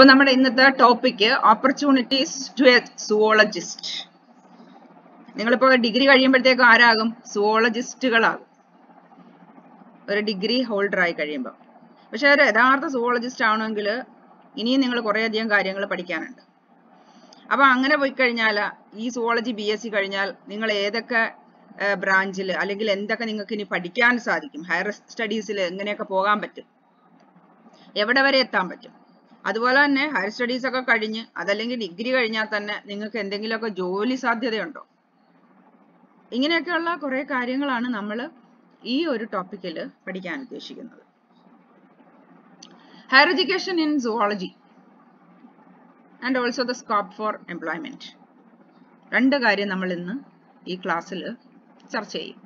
അപ്പൊ നമ്മുടെ ഇന്നത്തെ topic opportunities to a zoologist നിങ്ങളിപ്പോ ഡിഗ്രി കഴിയുമ്പോഴത്തേക്കും ആരാകും? സുവോളജിസ്റ്റുകളാകും ഒരു ഡിഗ്രി ഹോൾഡർ ആയി കഴിയുമ്പോൾ പക്ഷെ ഒരു യഥാർത്ഥ സുവോളജിസ്റ്റ് ആവണമെങ്കിൽ ഇനിയും നിങ്ങൾ കുറേയധികം കാര്യങ്ങൾ പഠിക്കാനുണ്ട്. അപ്പൊ അങ്ങനെ പോയി കഴിഞ്ഞാൽ ഈ സുവോളജി ബി എസ് സി കഴിഞ്ഞാൽ നിങ്ങൾ ഏതൊക്കെ ബ്രാഞ്ചിൽ അല്ലെങ്കിൽ എന്തൊക്കെ നിങ്ങൾക്ക് ഇനി പഠിക്കാൻ സാധിക്കും? ഹയർ സ്റ്റഡീസിൽ എങ്ങനെയൊക്കെ പോകാൻ പറ്റും? എവിടെ വരെ എത്താൻ പറ്റും? അതുപോലെ തന്നെ ഹയർ സ്റ്റഡീസ് ഒക്കെ കഴിഞ്ഞ് അതല്ലെങ്കിൽ ഡിഗ്രി കഴിഞ്ഞാൽ തന്നെ നിങ്ങൾക്ക് എന്തെങ്കിലുമൊക്കെ ജോലി സാധ്യതയുണ്ടോ? ഇങ്ങനെയൊക്കെയുള്ള കുറേ കാര്യങ്ങളാണ് നമ്മൾ ഈ ഒരു ടോപ്പിക്കിൽ പഠിക്കാൻ ഉദ്ദേശിക്കുന്നത്. Higher education in zoology and also the scope for employment രണ്ട് കാര്യം നമ്മൾ ഇന്ന് ഈ ക്ലാസ്സിൽ ചർച്ച ചെയ്യും.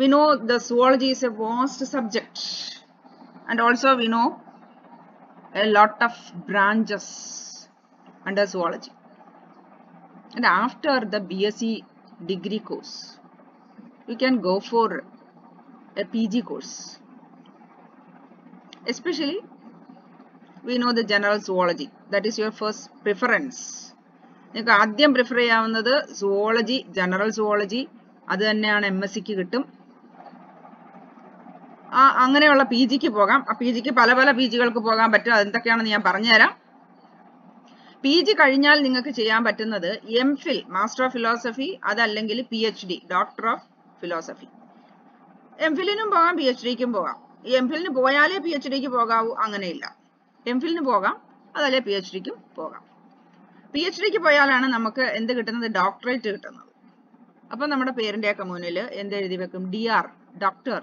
We know the zoology is a vast subject and also we know a lot of branches under zoology and after the bsc degree course you can go for a pg course especially we know the general zoology that is your first preference നിങ്ങൾക്ക് ആദ്യം prefer ചെയ്യാവുന്നത് zoology general zoology അത് തന്നെയാണ് M S സിക്ക് കിട്ടും ആ അങ്ങനെയുള്ള P ജിക്ക് പോകാം. ആ പി ജിക്ക് പല പല പി ജികൾക്ക് പോകാൻ പറ്റും. അതെന്തൊക്കെയാണെന്ന് ഞാൻ പറഞ്ഞുതരാം. പി ജി കഴിഞ്ഞാൽ നിങ്ങൾക്ക് ചെയ്യാൻ പറ്റുന്നത് M Phil master of philosophy അതല്ലെങ്കിൽ P H D doctor of philosophy M ഫിലിനും പോകാം പി എച്ച് ഡിക്കും പോകാം. എം ഫിലിന് പോയാലേ പി എച്ച് ഡിക്ക് പോകാവൂ അങ്ങനെയില്ല. എം ഫിലിന് പോകാം അതല്ലേ പി എച്ച് ഡിക്കും പോകാം. പി എച്ച് ഡിക്ക് പോയാലാണ് നമുക്ക് എന്ത് കിട്ടുന്നത്? ഡോക്ടറേറ്റ് കിട്ടുന്നത്. അപ്പൊ നമ്മുടെ പേരിന്റെയൊക്കെ മുന്നിൽ എന്ത് എഴുതി വെക്കും? D R doctor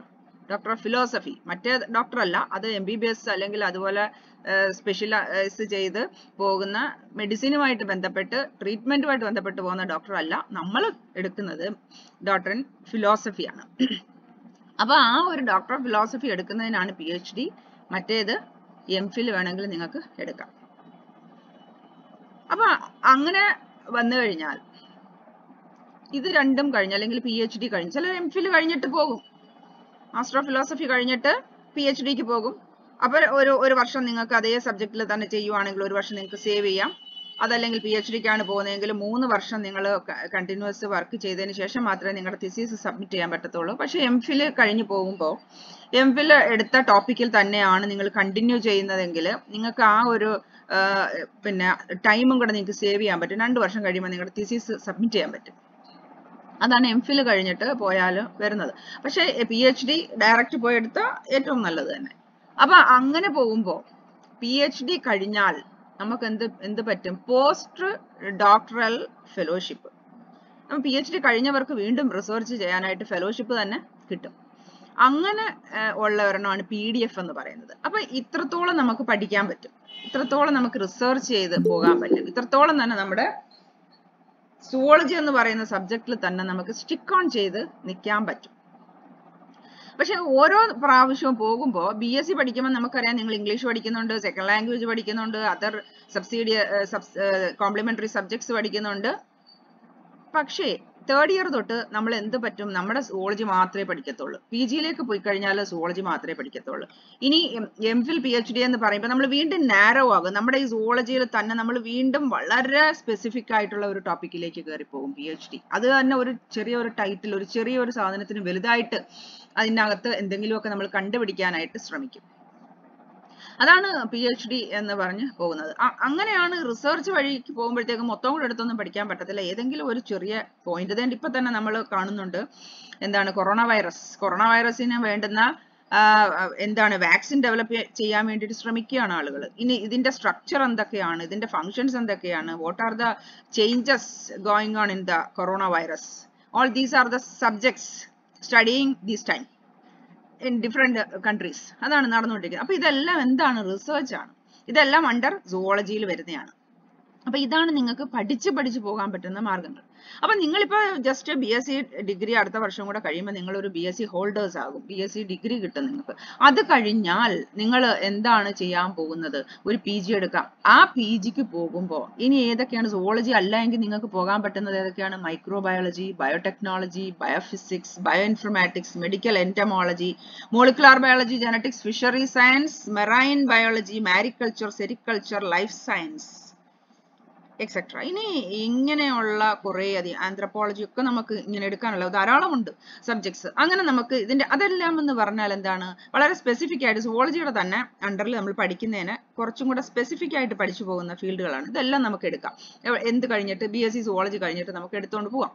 doctor of philosophy മറ്റേ ഡോക്ടർ അല്ല അത് എം ബി ബി എസ് അല്ലെങ്കിൽ അതുപോലെ സ്പെഷ്യലൈസ് ചെയ്ത് പോകുന്ന മെഡിസിനുമായിട്ട് ബന്ധപ്പെട്ട് ട്രീറ്റ്മെന്റുമായിട്ട് ബന്ധപ്പെട്ട് പോകുന്ന ഡോക്ടർ അല്ല. നമ്മൾ എടുക്കുന്നത് ഡോക്ടർ ഇൻ ഫിലോസഫിയാണ് അപ്പൊ ആ ഒരു ഡോക്ടർ ഓഫ് ഫിലോസഫി എടുക്കുന്നതിനാണ് പി എച്ച് ഡി മറ്റേത് എം ഫിൽ വേണമെങ്കിൽ നിങ്ങൾക്ക് എടുക്കാം. അപ്പൊ അങ്ങനെ വന്നു കഴിഞ്ഞാൽ ഇത് രണ്ടും കഴിഞ്ഞ് അല്ലെങ്കിൽ പി എച്ച് ഡി കഴിഞ്ഞ് ചിലർ എം ഫിൽ കഴിഞ്ഞിട്ട് പോകും. മാസ്റ്റർ ഓഫ് ഫിലോസഫി കഴിഞ്ഞിട്ട് പി എച്ച് ഡിക്ക് പോകും. അപ്പോൾ ഒരു ഒരു വർഷം നിങ്ങൾക്ക് അതേ സബ്ജക്റ്റിൽ തന്നെ ചെയ്യുവാണെങ്കിൽ ഒരു വർഷം നിങ്ങൾക്ക് സേവ് ചെയ്യാം. അതല്ലെങ്കിൽ പി എച്ച് ഡിക്കാണ് പോകുന്നതെങ്കിൽ മൂന്ന് വർഷം നിങ്ങൾ കണ്ടിന്യൂസ് വർക്ക് ചെയ്തതിന് ശേഷം മാത്രമേ നിങ്ങളുടെ തിസീസ് സബ്മിറ്റ് ചെയ്യാൻ പറ്റത്തുള്ളൂ. പക്ഷേ എം ഫിൽ കഴിഞ്ഞ് പോകുമ്പോൾ എം ഫിൽ എടുത്ത ടോപ്പിക്കിൽ തന്നെയാണ് നിങ്ങൾ കണ്ടിന്യൂ ചെയ്യുന്നതെങ്കിൽ നിങ്ങൾക്ക് ആ ഒരു പിന്നെ ടൈമും കൂടെ നിങ്ങൾക്ക് സേവ് ചെയ്യാൻ പറ്റും. രണ്ട് വർഷം കഴിയുമ്പോൾ നിങ്ങളുടെ തിസീസ് സബ്മിറ്റ് ചെയ്യാൻ പറ്റും. അതാണ് എം ഫിൽ കഴിഞ്ഞിട്ട് പോയാലും വരുന്നത്. പക്ഷെ പി എച്ച് ഡി ഡയറക്റ്റ് പോയെടുത്ത ഏറ്റവും നല്ലത് തന്നെ. അപ്പൊ അങ്ങനെ പോകുമ്പോൾ പി എച്ച് ഡി കഴിഞ്ഞാൽ നമുക്ക് എന്ത് എന്ത് പറ്റും? Post doctoral fellowship P H D കഴിഞ്ഞവർക്ക് വീണ്ടും റിസർച്ച് ചെയ്യാനായിട്ട് ഫെലോഷിപ്പ് തന്നെ കിട്ടും. അങ്ങനെ ഉള്ള പി ഡി എഫ് എന്ന് പറയുന്നത്. അപ്പൊ ഇത്രത്തോളം നമുക്ക് പഠിക്കാൻ പറ്റും. ഇത്രത്തോളം നമുക്ക് റിസർച്ച് ചെയ്ത് പോകാൻ പറ്റും. ഇത്രത്തോളം തന്നെ നമ്മുടെ സുവോളജി എന്ന് പറയുന്ന സബ്ജക്റ്റിൽ തന്നെ നമുക്ക് സ്റ്റിക്ക് ഓൺ ചെയ്ത് നിൽക്കാൻ പറ്റും. പക്ഷെ ഓരോ പ്രാവശ്യവും പോകുമ്പോൾ ബി എസ് സി പഠിക്കുമ്പോൾ നമുക്കറിയാം നിങ്ങൾ ഇംഗ്ലീഷ് പഠിക്കുന്നുണ്ട് സെക്കൻഡ് ലാംഗ്വേജ് പഠിക്കുന്നുണ്ട് അതർ സബ്സിഡി കോംപ്ലിമെന്ററി സബ്ജക്ട്സ് പഠിക്കുന്നുണ്ട്. പക്ഷേ തേർഡ് ഇയർ തൊട്ട് നമ്മൾ എന്ത് പറ്റും? നമ്മുടെ സുവോളജി മാത്രമേ പഠിക്കത്തുള്ളൂ. പി ജിയിലേക്ക് പോയി കഴിഞ്ഞാൽ സുവോളജി മാത്രമേ പഠിക്കത്തുള്ളൂ. ഇനി M Phil P H D എന്ന് പറയുമ്പോൾ നമ്മൾ വീണ്ടും നാരോ ആകും. നമ്മുടെ ഈ സുവോളജിയിൽ തന്നെ നമ്മൾ വീണ്ടും വളരെ സ്പെസിഫിക് ആയിട്ടുള്ള ഒരു ടോപ്പിക്കിലേക്ക് കയറി പോകും പി എച്ച് ഡി അത് തന്നെ ഒരു ചെറിയ ഒരു ടൈറ്റിൽ ഒരു ചെറിയൊരു സാധനത്തിന് വലുതായിട്ട് അതിനകത്ത് എന്തെങ്കിലുമൊക്കെ നമ്മൾ കണ്ടുപിടിക്കാനായിട്ട് ശ്രമിക്കും. അതാണ് പി എച്ച് ഡി എന്ന് പറഞ്ഞ് പോകുന്നത്. അങ്ങനെയാണ് റിസർച്ച് വഴിക്ക് പോകുമ്പോഴത്തേക്കും മൊത്തം കൂടെ എടുത്തൊന്നും പഠിക്കാൻ പറ്റത്തില്ല. ഏതെങ്കിലും ഒരു ചെറിയ പോയിന്റ് തന്നെ ഇപ്പൊ തന്നെ നമ്മൾ കാണുന്നുണ്ട്. എന്താണ് കൊറോണ വൈറസ് കൊറോണ വൈറസിന് വേണ്ടുന്ന എന്താണ് വാക്സിൻ ഡെവലപ്പ് ചെയ്യാൻ വേണ്ടിയിട്ട് ശ്രമിക്കുകയാണ് ആളുകൾ ഇനി ഇതിന്റെ സ്ട്രക്ചർ എന്തൊക്കെയാണ്? ഇതിന്റെ ഫങ്ഷൻസ് എന്തൊക്കെയാണ്? What are the changes going on in the corona virus all these are the subjects studying these time in different countries അതാണ് നടന്നുകൊണ്ടിരിക്കുന്നത്. അപ്പൊ ഇതെല്ലാം എന്താണ് റിസർച്ച് ആണ്. ഇതെല്ലാം അണ്ടർ സുവോളജിയിൽ വരുന്നതാണ്. അപ്പൊ ഇതാണ് നിങ്ങൾക്ക് പഠിച്ച് പഠിച്ച് പോകാൻ പറ്റുന്ന മാർഗങ്ങൾ. അപ്പൊ നിങ്ങളിപ്പോ just B S C degree അടുത്ത വർഷം കൂടെ കഴിയുമ്പോൾ നിങ്ങൾ ഒരു ബി എസ് സി ഹോൾഡേഴ്സ് ആകും. ബി എസ് സി ഡിഗ്രി കിട്ടും നിങ്ങൾക്ക്. അത് കഴിഞ്ഞാൽ നിങ്ങൾ എന്താണ് ചെയ്യാൻ പോകുന്നത്? ഒരു പി ജി എടുക്കാം. ആ പി ജിക്ക് പോകുമ്പോൾ ഇനി ഏതൊക്കെയാണ്? സുവോളജി അല്ല എങ്കിൽ നിങ്ങൾക്ക് പോകാൻ പറ്റുന്നത് ഏതൊക്കെയാണ്? Microbiology biotechnology biophysics bio informatics medical entomology molecular biology genetics fishery science marine biology mariculture sericulture life science etcetera ഇനി ഇങ്ങനെയുള്ള കുറേ അധികം ആന്ത്രപ്പോളജി ഒക്കെ നമുക്ക് ഇങ്ങനെ എടുക്കാനുള്ള ധാരാളമുണ്ട് സബ്ജക്ട്സ് അങ്ങനെ നമുക്ക് ഇതിന്റെ അതെല്ലാം എന്ന് പറഞ്ഞാൽ എന്താണ്? വളരെ സ്പെസിഫിക് ആയിട്ട് സുവോളജിയുടെ തന്നെ അണ്ടറിൽ നമ്മൾ പഠിക്കുന്നതിന് കുറച്ചും കൂടെ സ്പെസിഫിക് ആയിട്ട് പഠിച്ചു പോകുന്ന ഫീൽഡുകളാണ് ഇതെല്ലാം നമുക്ക് എടുക്കാം. എന്ത് കഴിഞ്ഞിട്ട് ബി എസ് സി സുവോളജി കഴിഞ്ഞിട്ട് നമുക്ക് എടുത്തുകൊണ്ട് പോവാം.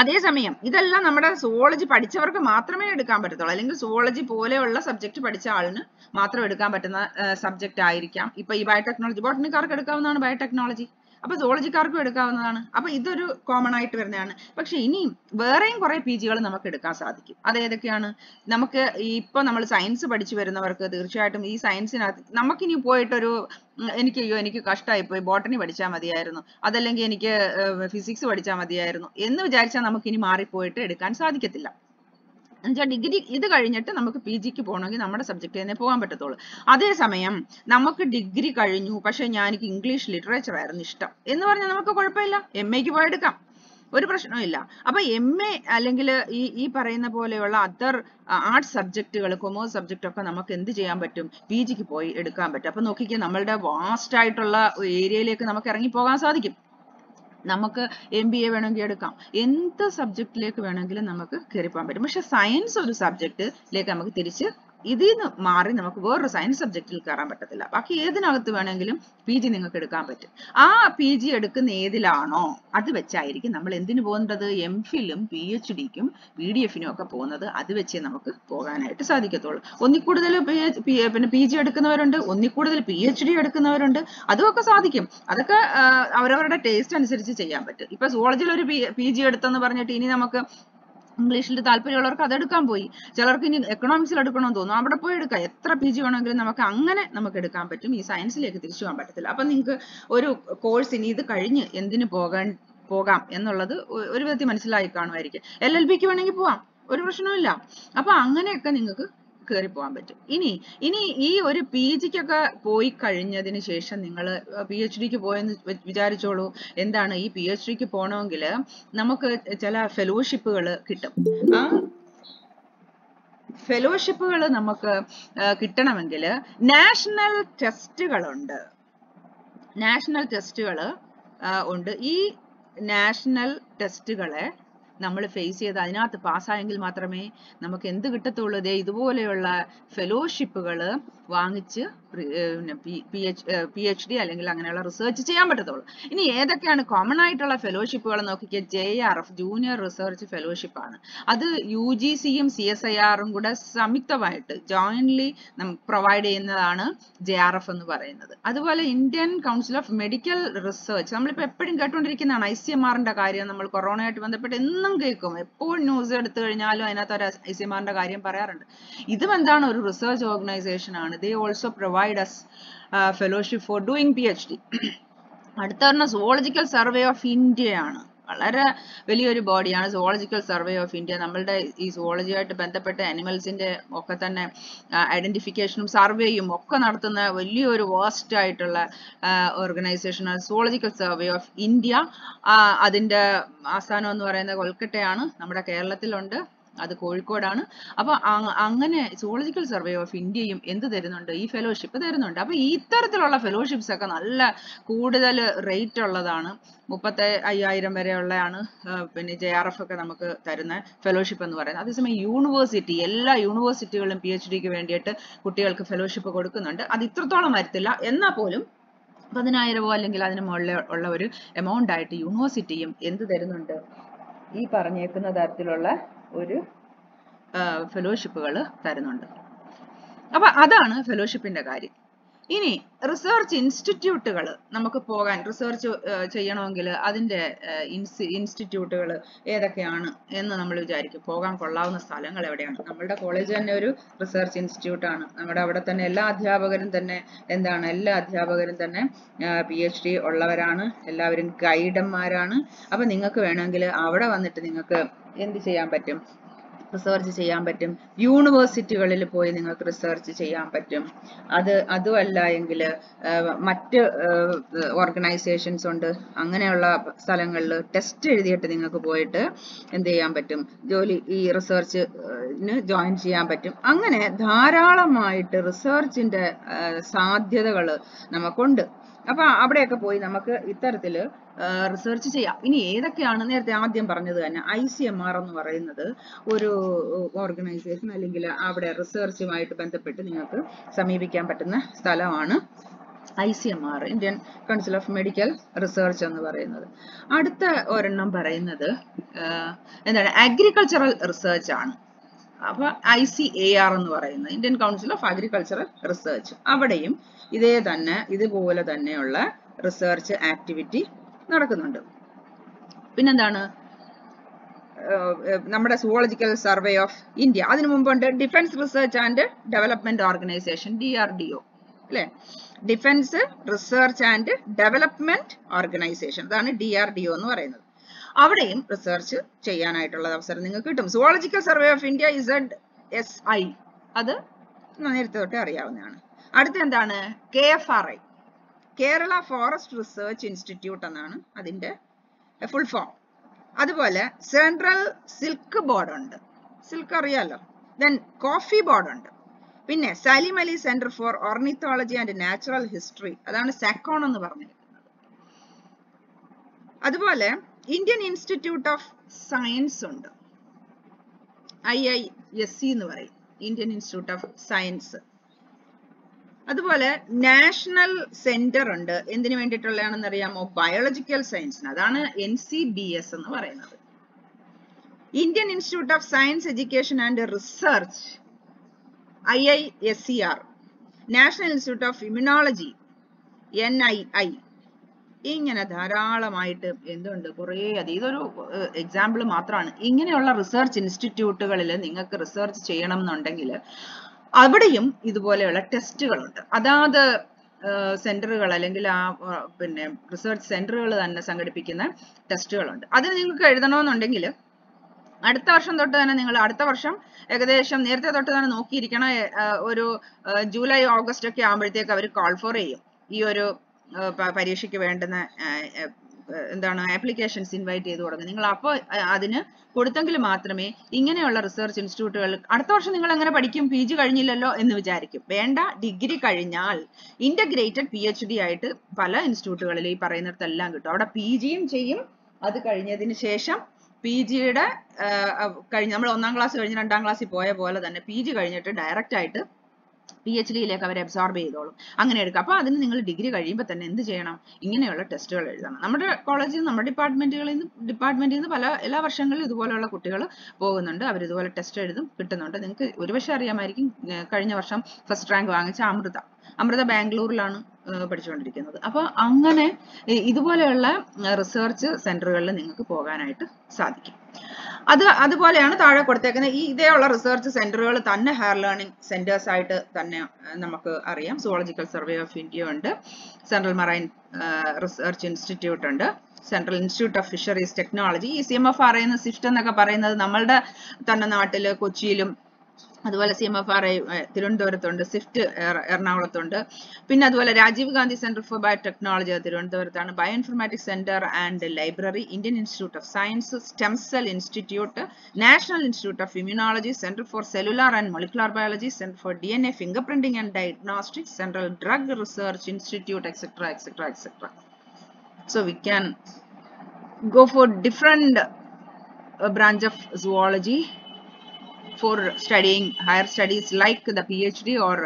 അതേസമയം ഇതെല്ലാം നമ്മുടെ സുവോളജി പഠിച്ചവർക്ക് മാത്രമേ എടുക്കാൻ പറ്റത്തുള്ളൂ. അല്ലെങ്കിൽ സുവോളജി പോലെയുള്ള സബ്ജക്ട് പഠിച്ച ആളിന് മാത്രം എടുക്കാൻ പറ്റുന്ന സബ്ജക്റ്റ് ആയിരിക്കാം. ഇപ്പൊ ഈ ബയോടെക്നോളജി ബോട്ടണിക്കാർക്ക് എടുക്കാവുന്നതാണ് ബയോടെക്നോളജി അപ്പൊ സോളജിക്കാർക്കും എടുക്കാവുന്നതാണ്. അപ്പൊ ഇതൊരു കോമൺ ആയിട്ട് വരുന്നതാണ്. പക്ഷെ ഇനിയും വേറെയും കുറെ പി ജികൾ നമുക്ക് എടുക്കാൻ സാധിക്കും. അത് ഏതൊക്കെയാണ്? നമുക്ക് ഇപ്പൊ നമ്മൾ സയൻസ് പഠിച്ചു വരുന്നവർക്ക് തീർച്ചയായിട്ടും ഈ സയൻസിനകത്ത് നമുക്കിനി പോയിട്ടൊരു എനിക്ക് അയ്യോ എനിക്ക് കഷ്ടമായി പോയി ബോട്ടണി പഠിച്ചാൽ മതിയായിരുന്നു. അതല്ലെങ്കിൽ എനിക്ക് ഫിസിക്സ് പഠിച്ചാൽ മതിയായിരുന്നു എന്ന് വിചാരിച്ചാൽ നമുക്കിനി മാറിപ്പോയിട്ട് എടുക്കാൻ സാധിക്കത്തില്ല. എന്നുവെച്ചാൽ ഡിഗ്രി ഇത് കഴിഞ്ഞിട്ട് നമുക്ക് പി ജിക്ക് പോകണമെങ്കിൽ നമ്മുടെ സബ്ജക്റ്റ് തന്നെ പോകാൻ പറ്റത്തുള്ളൂ. അതേസമയം നമുക്ക് ഡിഗ്രി കഴിഞ്ഞു. പക്ഷെ ഞാൻ എനിക്ക് ഇംഗ്ലീഷ് ലിറ്ററേച്ചർ ആയിരുന്നു ഇഷ്ടം. എന്ന് പറഞ്ഞാൽ നമുക്ക് കുഴപ്പമില്ല. എം എക്ക് പോയെടുക്കാം ഒരു പ്രശ്നവും ഇല്ല. അപ്പൊ എം എ അല്ലെങ്കിൽ ഈ ഈ പറയുന്ന പോലെയുള്ള അതർ ആർട്സ് സബ്ജക്റ്റുകൾ കൊമേഴ്സ് സബ്ജക്റ്റ് ഒക്കെ നമുക്ക് എന്ത് ചെയ്യാൻ പറ്റും? പി ജിക്ക് പോയി എടുക്കാൻ പറ്റും. അപ്പൊ നോക്കിക്കേ നമ്മളുടെ വാസ്റ്റ് ആയിട്ടുള്ള ഏരിയയിലേക്ക് നമുക്ക് ഇറങ്ങി പോകാൻ സാധിക്കും. നമുക്ക് എം ബി എ വേണമെങ്കിൽ എടുക്കാം. എന്ത് സബ്ജക്റ്റിലേക്ക് വേണമെങ്കിലും നമുക്ക് കയറി പോകാൻ പറ്റും. പക്ഷെ സയൻസ് ഒരു സബ്ജക്റ്റിലേക്ക് നമുക്ക് തിരിച്ച് ഇതിൽ നിന്ന് മാറി നമുക്ക് വേറൊരു സയൻസ് സബ്ജക്റ്റിൽ കയറാൻ പറ്റത്തില്ല. ബാക്കി ഏതിനകത്ത് വേണമെങ്കിലും പി ജി നിങ്ങൾക്ക് എടുക്കാൻ പറ്റും. ആ പി ജി എടുക്കുന്ന ഏതിലാണോ അത് വെച്ചായിരിക്കും നമ്മൾ എന്തിനു പോകുന്നത് എം ഫിലും പി എച്ച് ഡിക്കും പി ഡി എഫിനും ഒക്കെ പോകുന്നത് അത് വെച്ചേ നമുക്ക് പോകാനായിട്ട് സാധിക്കത്തുള്ളൂ. ഒന്നിൽ കൂടുതൽ പിന്നെ പി ജി എടുക്കുന്നവരുണ്ട് ഒന്നിൽ കൂടുതൽ പി എച്ച് ഡി എടുക്കുന്നവരുണ്ട് അതുമൊക്കെ സാധിക്കും. അതൊക്കെ അവരവരുടെ ടേസ്റ്റ് അനുസരിച്ച് ചെയ്യാൻ പറ്റും. ഇപ്പൊ സുവോളജിയിൽ ഒരു പി ജി എടുത്തെന്ന് പറഞ്ഞിട്ട് ഇനി നമുക്ക് ഇംഗ്ലീഷിൽ താല്പര്യമുള്ളവർക്ക് അതെടുക്കാൻ പോയി. ചിലർക്ക് ഇനി എക്കണോമിക്സിൽ എടുക്കണമെന്ന് തോന്നും അവിടെ പോയി എടുക്കാം. എത്ര പി ജി വേണമെങ്കിലും നമുക്ക് അങ്ങനെ നമുക്ക് എടുക്കാൻ പറ്റും. ഈ സയൻസിലേക്ക് തിരിച്ചു പോകാൻ പറ്റത്തില്ല. അപ്പൊ നിങ്ങൾക്ക് ഒരു കോഴ്സ് ഇനി ഇത് കഴിഞ്ഞ് എന്തിന് പോകാൻ പോകാം എന്നുള്ളത് ഒരു വിധത്തിൽ മനസ്സിലായി കാണുമായിരിക്കും. എൽ എൽ ബിക്ക് വേണമെങ്കിൽ പോവാം. ഒരു പ്രശ്നവുമില്ല. അപ്പൊ അങ്ങനെയൊക്കെ നിങ്ങൾക്ക് കയറി പോകാൻ പറ്റും. ഇനി ഇനി ഈ ഒരു പി ജിക്കൊക്കെ പോയി കഴിഞ്ഞതിന് ശേഷം നിങ്ങൾ പി എച്ച് ഡിക്ക് പോയെന്ന് വിചാരിച്ചോളൂ. എന്താണ് ഈ പി എച്ച് ഡിക്ക് പോകണമെങ്കിൽ നമുക്ക് ചില ഫെലോഷിപ്പുകൾ കിട്ടും. ആ ഫെലോഷിപ്പുകൾ നമുക്ക് കിട്ടണമെങ്കിൽ നാഷണൽ ടെസ്റ്റുകളുണ്ട്. നാഷണൽ ടെസ്റ്റുകൾ ഉണ്ട്. ഈ നാഷണൽ ടെസ്റ്റുകളെ നമ്മൾ ഫേസ് ചെയ്ത് അതിനകത്ത് പാസ്സായെങ്കിൽ മാത്രമേ നമുക്ക് എന്ത് കിട്ടത്തുള്ളൂ? ഇതുപോലെയുള്ള ഫെലോഷിപ്പുകൾ വാങ്ങിച്ച് പി എച്ച് ഡി അല്ലെങ്കിൽ അങ്ങനെയുള്ള റിസർച്ച് ചെയ്യാൻ പറ്റത്തുള്ളൂ. ഇനി ഏതൊക്കെയാണ് കോമൺ ആയിട്ടുള്ള ഫെലോഷിപ്പുകൾ നോക്കിക്കുക J R F junior research fellowship ആണ്. അത് യു ജി സിയും സി എസ് ഐ ആറും കൂടെ സംയുക്തമായിട്ട് ജോയിന്റ്ലി പ്രൊവൈഡ് ചെയ്യുന്നതാണ് ജെ ആർ എഫ് എന്ന് പറയുന്നത്. അതുപോലെ Indian council of medical research നമ്മളിപ്പോൾ എപ്പോഴും കേട്ടുകൊണ്ടിരിക്കുന്നതാണ് ഐ സി എം ആറിന്റെ കാര്യം നമ്മൾ കൊറോണയായിട്ട് ബന്ധപ്പെട്ട് എന്നും കേൾക്കും. എപ്പോഴും ന്യൂസ് എടുത്തു കഴിഞ്ഞാലും അതിനകത്ത് ഒരു ഐ സി എം ആറിന്റെ കാര്യം പറയാറുണ്ട്. ഇതും എന്താണ്? ഒരു റിസർച്ച് ഓർഗനൈസേഷൻ ആണ്. They also provide us fellowship for doing P H D അടുത്ത പറഞ്ഞ സുവോളജിക്കൽ സർവേ ഓഫ് ഇന്ത്യയാണ് വളരെ വലിയൊരു ബോഡിയാണ് സുവോളജിക്കൽ സർവേ ഓഫ് ഇന്ത്യ നമ്മളുടെ ഈ സുവോളജിയായിട്ട് ബന്ധപ്പെട്ട അനിമൽസിന്റെ ഒക്കെ തന്നെ ഐഡന്റിഫിക്കേഷനും സർവേയും ഒക്കെ നടത്തുന്ന വലിയൊരു വേസ്റ്റ് ആയിട്ടുള്ള ഓർഗനൈസേഷനാണ് സുവോളജിക്കൽ സർവേ ഓഫ് ഇന്ത്യ അതിന്റെ ആസ്ഥാനം എന്ന് പറയുന്നത് കൊൽക്കട്ടയാണ്. നമ്മുടെ കേരളത്തിലുണ്ട്. അത് കോഴിക്കോടാണ്. അപ്പൊ അങ്ങനെ സോളജിക്കൽ സർവേ ഓഫ് ഇന്ത്യയും എന്ത് തരുന്നുണ്ട്? ഈ ഫെലോഷിപ്പ് തരുന്നുണ്ട്. അപ്പൊ ഇത്തരത്തിലുള്ള ഫെലോഷിപ്സ് ഒക്കെ നല്ല കൂടുതൽ റേറ്റ് ഉള്ളതാണ്. മുപ്പത്തി അയ്യായിരം വരെയുള്ളതാണ് പിന്നെ ജെ ആർ എഫ് ഒക്കെ നമുക്ക് തരുന്ന ഫെലോഷിപ്പ് എന്ന് പറയുന്നത്. അതേസമയം യൂണിവേഴ്സിറ്റി എല്ലാ യൂണിവേഴ്സിറ്റികളും പി എച്ച് ഡിക്ക് വേണ്ടിയിട്ട് കുട്ടികൾക്ക് ഫെലോഷിപ്പ് കൊടുക്കുന്നുണ്ട്. അത് ഇത്രത്തോളം വരത്തില്ല. എന്നാൽ പോലും പതിനായിരമോ അല്ലെങ്കിൽ അതിന് മുകളിൽ ഉള്ള ഒരു എമൗണ്ട് ആയിട്ട് യൂണിവേഴ്സിറ്റിയും എന്ത് തരുന്നുണ്ട്? ഈ പറഞ്ഞേക്കുന്ന തരത്തിലുള്ള ഒരു ഫെലോഷിപ്പുകൾ തരുന്നുണ്ട്. അപ്പൊ അതാണ് ഫെലോഷിപ്പിന്റെ കാര്യം. ഇനി റിസർച്ച് ഇൻസ്റ്റിറ്റ്യൂട്ടുകൾ നമുക്ക് പോകാൻ റിസർച്ച് ചെയ്യണമെങ്കിൽ അതിന്റെ ഇൻസ്റ്റിറ്റ്യൂട്ടുകൾ ഏതൊക്കെയാണ് എന്ന് നമ്മൾ വിചാരിക്കും. പോകാൻ കൊള്ളാവുന്ന സ്ഥലങ്ങൾ എവിടെയാണ്? നമ്മളുടെ കോളേജ് തന്നെ ഒരു റിസർച്ച് ഇൻസ്റ്റിറ്റ്യൂട്ടാണ് നമ്മുടെ അവിടെ തന്നെ എല്ലാ അധ്യാപകരും തന്നെ എന്താണ്? എല്ലാ അധ്യാപകരും തന്നെ പി എച്ച് ഡി ഉള്ളവരാണ്. എല്ലാവരും ഗൈഡന്മാരാണ് അപ്പം നിങ്ങൾക്ക് വേണമെങ്കിൽ അവിടെ വന്നിട്ട് നിങ്ങൾക്ക് എന്ത് ചെയ്യാൻ പറ്റും? റിസർച്ച് ചെയ്യാൻ പറ്റും. യൂണിവേഴ്സിറ്റികളിൽ പോയി നിങ്ങൾക്ക് റിസർച്ച് ചെയ്യാൻ പറ്റും. അത് അതുമല്ല എങ്കിൽ മറ്റ് ഓർഗനൈസേഷൻസ് ഉണ്ട്. അങ്ങനെയുള്ള സ്ഥലങ്ങളിൽ ടെസ്റ്റ് എഴുതിയിട്ട് നിങ്ങൾക്ക് പോയിട്ട് എന്ത് ചെയ്യാൻ പറ്റും? ജോലി ഈ റിസർച്ചിന് ജോയിൻ ചെയ്യാൻ പറ്റും. അങ്ങനെ ധാരാളമായിട്ട് റിസർച്ചിന്റെ സാധ്യതകൾ നമുക്കുണ്ട്. അപ്പൊ അവിടെയൊക്കെ പോയി നമുക്ക് ഇത്തരത്തിൽ റിസർച്ച് ചെയ്യാം. ഇനി ഏതൊക്കെയാണ് നേരത്തെ ആദ്യം പറഞ്ഞത് തന്നെ? ഐ സി എം ആർ എന്ന് പറയുന്നത് ഒരു ഓർഗനൈസേഷൻ അല്ലെങ്കിൽ അവിടെ റിസർച്ചുമായിട്ട് ബന്ധപ്പെട്ട് നിങ്ങൾക്ക് സമീപിക്കാൻ പറ്റുന്ന സ്ഥലമാണ് I C M R Indian council of medical research എന്ന് പറയുന്നത്. അടുത്ത ഒരെണ്ണം പറയുന്നത് എന്താണ്? അഗ്രികൾച്ചറൽ റിസർച്ച് ആണ്. അപ്പൊ ഐ സി എ ആർ എന്ന് പറയുന്നത് Indian council of agricultural research അവിടെയും ഇതേ തന്നെ ഇതുപോലെ തന്നെയുള്ള റിസർച്ച് ആക്ടിവിറ്റി നടക്കുന്നുണ്ട്. പിന്നെന്താണ്? നമ്മുടെ സുവോളജിക്കൽ സർവേ ഓഫ് ഇന്ത്യ അതിനു മുമ്പുണ്ട് defence research and development organisation D R D O അല്ലെ? Defence research and development organisation അതാണ് ഡി ആർ ഡി ഒ എന്ന് പറയുന്നത്. അവിടെയും റിസർച്ച് ചെയ്യാനായിട്ടുള്ള അവസരം നിങ്ങൾക്ക് കിട്ടും. Zoological survey of India Z S I അത് നേരത്തെ തൊട്ടേ അറിയാവുന്നതാണ്. അടുത്ത എന്താണ്? K F R I Kerala forest research institute എന്നാണ് അതിന്റെ ഫുൾ ഫോം അതുപോലെ സെൻട്രൽ സിൽക്ക് ബോർഡ് ഉണ്ട്. സിൽക്ക് അറിയാലോ? ദെൻ കോഫി ബോർഡ് ഉണ്ട്. പിന്നെ Salim Ali centre for ornithology and natural history അതാണ് സാക്കോൺ എന്ന് പറഞ്ഞിരിക്കുന്നത്. അതുപോലെ ഇന്ത്യൻ ഇൻസ്റ്റിറ്റ്യൂട്ട് ഓഫ് സയൻസ് ഉണ്ട്. ഐ ഐ എസ് സി എന്ന് പറയും. ഇന്ത്യൻ ഇൻസ്റ്റിറ്റ്യൂട്ട് ഓഫ് സയൻസ് അതുപോലെ നാഷണൽ സെന്റർ ഉണ്ട്. എന്തിനു വേണ്ടിയിട്ടുള്ളതാണെന്ന് അറിയാമോ? ബയോളജിക്കൽ സയൻസിന് അതാണ് എൻ സി ബി എസ് എന്ന് പറയുന്നത്. Indian institute of science education and research I I S E R national institute of immunology N I I ഇങ്ങനെ ധാരാളമായിട്ട് എന്തുണ്ട്? കുറേ അത് ഇതൊരു എക്സാമ്പിൾ മാത്രമാണ് ഇങ്ങനെയുള്ള റിസർച്ച് ഇൻസ്റ്റിറ്റ്യൂട്ടുകളിൽ നിങ്ങൾക്ക് റിസർച്ച് ചെയ്യണം എന്നുണ്ടെങ്കിൽ അവിടെയും ഇതുപോലെയുള്ള ടെസ്റ്റുകളുണ്ട് അതാത് സെന്ററുകൾ അല്ലെങ്കിൽ ആ പിന്നെ റിസർച്ച് സെന്ററുകൾ തന്നെ സംഘടിപ്പിക്കുന്ന ടെസ്റ്റുകളുണ്ട് അതിന് നിങ്ങൾക്ക് എഴുതണമെന്നുണ്ടെങ്കിൽ അടുത്ത വർഷം തൊട്ട് തന്നെ നിങ്ങൾ അടുത്ത വർഷം ഏകദേശം നേരത്തെ തൊട്ട് തന്നെ നോക്കിയിരിക്കണം ഒരു ജൂലൈ ഓഗസ്റ്റ് ഒക്കെ ആകുമ്പോഴത്തേക്ക് അവർ കോൾ ഫോർ ചെയ്യും. ഈ ഒരു പരീക്ഷയ്ക്ക് വേണ്ടുന്ന എന്താണ് ആപ്ലിക്കേഷൻസ് ഇൻവൈറ്റ് ചെയ്ത് തുടങ്ങും നിങ്ങൾ അപ്പോൾ അതിന് കൊടുത്തെങ്കിൽ മാത്രമേ ഇങ്ങനെയുള്ള റിസർച്ച് ഇൻസ്റ്റിറ്റ്യൂട്ടുകൾ അടുത്ത വർഷം നിങ്ങൾ എങ്ങനെ പഠിക്കും? പി ജി കഴിഞ്ഞില്ലല്ലോ എന്ന് വിചാരിക്കും. വേണ്ട ഡിഗ്രി കഴിഞ്ഞാൽ ഇന്റഗ്രേറ്റഡ് പി എച്ച് ഡി ആയിട്ട് പല ഇൻസ്റ്റിറ്റ്യൂട്ടുകളിൽ ഈ പറയുന്നിടത്തെല്ലാം കിട്ടും. അവിടെ പി ജിയും ചെയ്യും. അത് കഴിഞ്ഞതിന് ശേഷം പി ജിയുടെ കഴിഞ്ഞ് നമ്മൾ ഒന്നാം ക്ലാസ് കഴിഞ്ഞ് രണ്ടാം ക്ലാസ്സിൽ പോയ പോലെ തന്നെ പി ജി കഴിഞ്ഞിട്ട് ഡയറക്റ്റ് ആയിട്ട് പി എച്ച് ഡിയിലേക്ക് അവർ അബ്സോർബ് ചെയ്തോളും. അങ്ങനെ എടുക്കുക അപ്പോൾ അതിന് നിങ്ങൾ ഡിഗ്രി കഴിയുമ്പോൾ തന്നെ എന്ത് ചെയ്യണം? ഇങ്ങനെയുള്ള ടെസ്റ്റുകൾ എഴുതണം. നമ്മുടെ കോളേജിൽ നമ്മുടെ ഡിപ്പാർട്ട്മെന്റുകളിൽ നിന്ന് ഡിപ്പാർട്ട്മെന്റിൽ നിന്ന് പല എല്ലാ വർഷങ്ങളിലും ഇതുപോലെയുള്ള കുട്ടികൾ പോകുന്നുണ്ട്. അവർ ഇതുപോലെ ടെസ്റ്റ് എഴുതും കിട്ടുന്നുണ്ട്. നിങ്ങൾക്ക് ഒരുപക്ഷെ അറിയാമായിരിക്കും കഴിഞ്ഞ വർഷം ഫസ്റ്റ് റാങ്ക് വാങ്ങിച്ച അമൃത. അമൃത ബാംഗ്ലൂരിലാണ് പഠിച്ചുകൊണ്ടിരിക്കുന്നത്. അപ്പോൾ അങ്ങനെ ഇതുപോലെയുള്ള റിസർച്ച് സെന്ററുകളിൽ നിങ്ങൾക്ക് പോകാനായിട്ട് സാധിക്കും. അത് അതുപോലെയാണ് താഴെ കൊടുത്തേക്കുന്നത്. ഈ ഇതേ ഉള്ള റിസർച്ച് സെന്ററുകൾ തന്നെ ഹയർ ലേണിംഗ് സെന്റേഴ്സ് ആയിട്ട് തന്നെ നമുക്ക് അറിയാം. സുവോളജിക്കൽ സർവേ ഓഫ് ഇന്ത്യ ഉണ്ട്. സെൻട്രൽ മറൈൻ റിസർച്ച് ഇൻസ്റ്റിറ്റ്യൂട്ട് ഉണ്ട്. Central institute of fisheries technology ഈ സി എം എഫ് ആർ എന്ന് സ്വിഫ്റ്റ് എന്നൊക്കെ പറയുന്നത് നമ്മളുടെ തന്നെ നാട്ടിൽ കൊച്ചിയിലും അതുപോലെ C M F R I തിരുവനന്തപുരത്തുണ്ട് Swift എറണാകുളത്തുണ്ട്. പിന്നെ അതുപോലെ Rajiv Gandhi centre for biotechnology തിരുവനന്തപുരത്താണ്. Bio informatics centre and library Indian institute of science stem cell institute national institute of immunology centre for cellular and molecular biology centre for D N A finger printing and diagnostics central drug research institute etcetera etcetera etcetera so we can for different uh, branch of zoology. For studying higher studies like the PhD or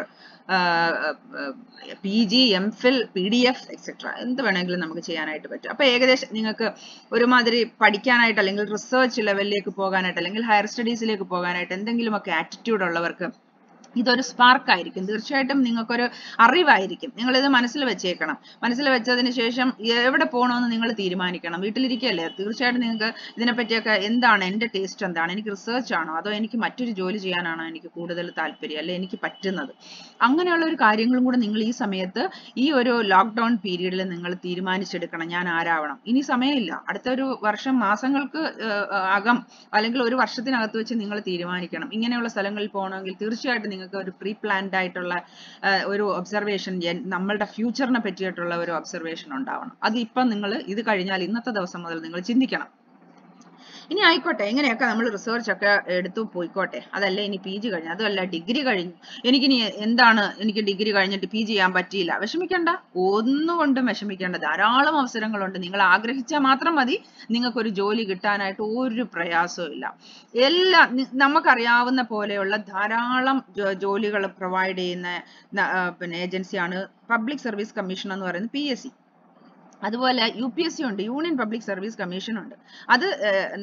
M phil P D F etcetera എന്ത് വേണമെങ്കിലും നമുക്ക് ചെയ്യാനായിട്ട് പറ്റും. അപ്പോൾ ഏകദേശം നിങ്ങൾക്ക് ഒരുമാതിരി പഠിക്കാനായിട്ട് അല്ലെങ്കിൽ റിസർച്ച് ലെവലിലേക്ക് പോകാനായിട്ട് അല്ലെങ്കിൽ ഹയർ സ്റ്റഡീസിലേക്ക് പോകാനായിട്ട് എന്തെങ്കിലുമൊക്കെ ആറ്റിറ്റ്യൂഡ് ഉള്ളവർക്ക് ഇതൊരു സ്പാർക്ക് ആയിരിക്കും. തീർച്ചയായിട്ടും നിങ്ങൾക്കൊരു അറിവായിരിക്കും. നിങ്ങൾ ഇത് മനസ്സിൽ വെച്ചേക്കണം. മനസ്സിൽ വെച്ചതിന് ശേഷം എവിടെ പോകണമെന്ന് നിങ്ങൾ തീരുമാനിക്കണം. വീട്ടിലിരിക്കുകയല്ലേ തീർച്ചയായിട്ടും നിങ്ങൾക്ക് ഇതിനെപ്പറ്റിയൊക്കെ എന്താണ്? എന്റെ ടേസ്റ്റ് എന്താണ്? എനിക്ക് റിസർച്ച് ആണോ? അതോ എനിക്ക് മറ്റൊരു ജോലി ചെയ്യാനാണോ എനിക്ക് കൂടുതൽ താല്പര്യം? അല്ലെ? എനിക്ക് പറ്റുന്നത്. അങ്ങനെയുള്ള ഒരു കാര്യങ്ങളും കൂടെ നിങ്ങൾ ഈ സമയത്ത് ഈ ഒരു ലോക്ക്ഡൗൺ പീരീഡിൽ നിങ്ങൾ തീരുമാനിച്ചെടുക്കണം. ഞാൻ ആരാവണം? ഇനി സമയമില്ല. അടുത്ത ഒരു വർഷം മാസങ്ങൾക്ക് അകം അല്ലെങ്കിൽ ഒരു വർഷത്തിനകത്ത് വെച്ച് നിങ്ങൾ തീരുമാനിക്കണം. ഇങ്ങനെയുള്ള സ്ഥലങ്ങളിൽ പോകണമെങ്കിൽ തീർച്ചയായിട്ടും നിങ്ങൾക്ക് ഒരു പ്രീ പ്ലാൻഡ് ആയിട്ടുള്ള ഒരു ഒബ്സർവേഷൻ നമ്മളുടെ ഫ്യൂച്ചറിനെ പറ്റിയിട്ടുള്ള ഒരു ഒബ്സർവേഷൻ ഉണ്ടാവണം. അത് ഇപ്പം നിങ്ങൾ ഇത് കഴിഞ്ഞാൽ ഇന്നത്തെ ദിവസം മുതൽ നിങ്ങൾ ചിന്തിക്കണം. ഇനി ആയിക്കോട്ടെ എങ്ങനെയൊക്കെ നമ്മൾ റിസർച്ച് ഒക്കെ എടുത്തു പോയിക്കോട്ടെ. അതല്ല ഇനി പി ജി കഴിഞ്ഞു. അതല്ല ഡിഗ്രി കഴിഞ്ഞു. എനിക്കിനി എന്താണ് എനിക്ക് ഡിഗ്രി കഴിഞ്ഞിട്ട് പി ജി ചെയ്യാൻ പറ്റിയില്ല. വിഷമിക്കേണ്ട. ഒന്നുകൊണ്ടും വിഷമിക്കേണ്ട. ധാരാളം അവസരങ്ങളുണ്ട്. നിങ്ങൾ ആഗ്രഹിച്ചാൽ മാത്രം മതി നിങ്ങൾക്കൊരു ജോലി കിട്ടാനായിട്ട് ഒരു പ്രയാസവും ഇല്ല. എല്ലാ നമുക്കറിയാവുന്ന പോലെയുള്ള ധാരാളം ജോലികൾ പ്രൊവൈഡ് ചെയ്യുന്ന പിന്നെ ഏജൻസിയാണ് പബ്ലിക് സർവീസ് കമ്മീഷൻ എന്ന് പറയുന്നത് പി എസ് സി അതുപോലെ യു പി എസ് സി ഉണ്ട് യൂണിയൻ പബ്ലിക് സർവീസ് കമ്മീഷൻ ഉണ്ട്. അത്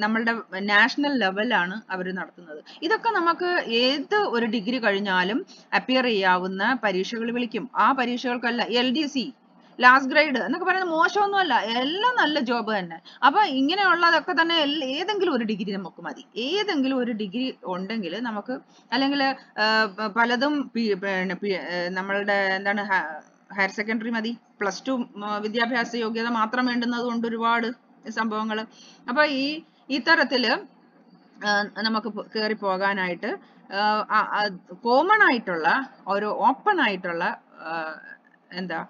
നമ്മളുടെ നാഷണൽ ലെവലാണ് അവർ നടത്തുന്നത്. ഇതൊക്കെ നമുക്ക് ഏത് ഒരു ഡിഗ്രി കഴിഞ്ഞാലും അപ്പിയർ ചെയ്യാവുന്ന പരീക്ഷകൾ വിളിക്കും. ആ പരീക്ഷകൾക്കല്ല L D C last grade എന്നൊക്കെ പറയുന്നത് മോശമൊന്നുമല്ല എല്ലാം നല്ല ജോബ് തന്നെ. അപ്പൊ ഇങ്ങനെയുള്ളതൊക്കെ തന്നെ ഏതെങ്കിലും ഒരു ഡിഗ്രി നമുക്ക് മതി. ഏതെങ്കിലും ഒരു ഡിഗ്രി ഉണ്ടെങ്കിൽ നമുക്ക് അല്ലെങ്കിൽ പലതും നമ്മളുടെ എന്താണ് ഹയർ സെക്കൻഡറി മതി. പ്ലസ് ടു വിദ്യാഭ്യാസ യോഗ്യത മാത്രം വേണ്ടുന്നത് കൊണ്ട് ഒരുപാട് സംഭവങ്ങൾ അപ്പൊ ഈ ഇത്തരത്തിൽ നമുക്ക് കയറി പോകാനായിട്ട് കോമൺ ആയിട്ടുള്ള ഒരു ഓപ്പൺ ആയിട്ടുള്ള എന്താ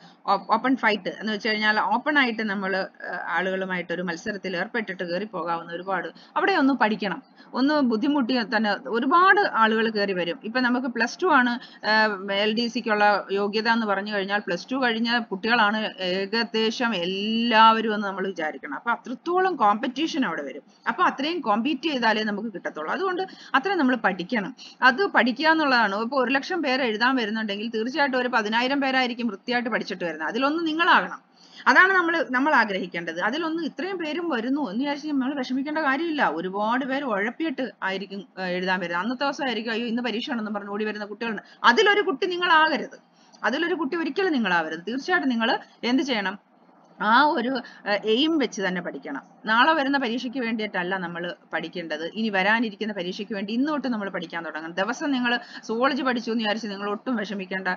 ഓപ്പൺ ഫൈറ്റ് എന്ന് വെച്ച് കഴിഞ്ഞാൽ ഓപ്പൺ ആയിട്ട് നമ്മൾ ആളുകളുമായിട്ട് ഒരു മത്സരത്തിൽ ഏർപ്പെട്ടിട്ട് കയറി പോകാവുന്ന ഒരുപാട് അവിടെ ഒന്ന് പഠിക്കണം. ഒന്ന് ബുദ്ധിമുട്ടി തന്നെ ഒരുപാട് ആളുകൾ കയറി വരും. ഇപ്പൊ നമുക്ക് പ്ലസ് ടു ആണ് എൽ ഡി സിക്കുള്ള യോഗ്യത എന്ന് പറഞ്ഞു കഴിഞ്ഞാൽ പ്ലസ് ടു കഴിഞ്ഞ കുട്ടികളാണ് ഏകദേശം എല്ലാവരും എന്ന് നമ്മൾ വിചാരിക്കണം. അപ്പൊ അത്രത്തോളം കോമ്പറ്റീഷൻ അവിടെ വരും. അപ്പൊ അത്രയും കോമ്പീറ്റ് ചെയ്താലേ നമുക്ക് കിട്ടത്തുള്ളൂ. അതുകൊണ്ട് അത്രയും നമ്മൾ പഠിക്കണം. അത് പഠിക്കുക എന്നുള്ളതാണ്. ഇപ്പൊ ഒരു ലക്ഷം പേര് എഴുതാൻ വരുന്നുണ്ടെങ്കിൽ തീർച്ചയായിട്ടും ഒരു പതിനായിരം പേരായിരിക്കും വൃത്തിയായിട്ട് പഠിച്ചിട്ട് വരുന്നത്. അതിലൊന്ന് നിങ്ങളാകണം. അതാണ് നമ്മൾ നമ്മൾ ആഗ്രഹിക്കേണ്ടത്. അതിലൊന്ന് ഇത്രയും പേരും വരുന്നു എന്ന് വിചാരിച്ച് നമ്മൾ വിഷമിക്കേണ്ട കാര്യമില്ല. ഒരുപാട് പേര് ഉഴപ്പിയിട്ട് ആയിരിക്കും എഴുതാൻ വരുന്നത്. അന്നത്തെ ദിവസം ആയിരിക്കും അയ്യോ ഇന്ന് പരീക്ഷ പറഞ്ഞ് ഓടി വരുന്ന കുട്ടികളുണ്ട്. അതിലൊരു കുട്ടി നിങ്ങളാകരുത്. അതിലൊരു കുട്ടി ഒരിക്കലും നിങ്ങളാവരുത്. തീർച്ചയായിട്ടും നിങ്ങൾ എന്ത് ചെയ്യണം? ആ ഒരു എയിം വെച്ച് തന്നെ പഠിക്കണം. നാളെ വരുന്ന പരീക്ഷയ്ക്ക് വേണ്ടിയിട്ടല്ല നമ്മൾ പഠിക്കേണ്ടത്. ഇനി വരാനിരിക്കുന്ന പരീക്ഷയ്ക്ക് വേണ്ടി ഇന്ന് തൊട്ട് നമ്മൾ പഠിക്കാൻ തുടങ്ങണം. ദിവസം നിങ്ങൾ സോളജി പഠിച്ചു എന്ന് വിചാരിച്ച് നിങ്ങൾ ഒട്ടും വിഷമിക്കേണ്ട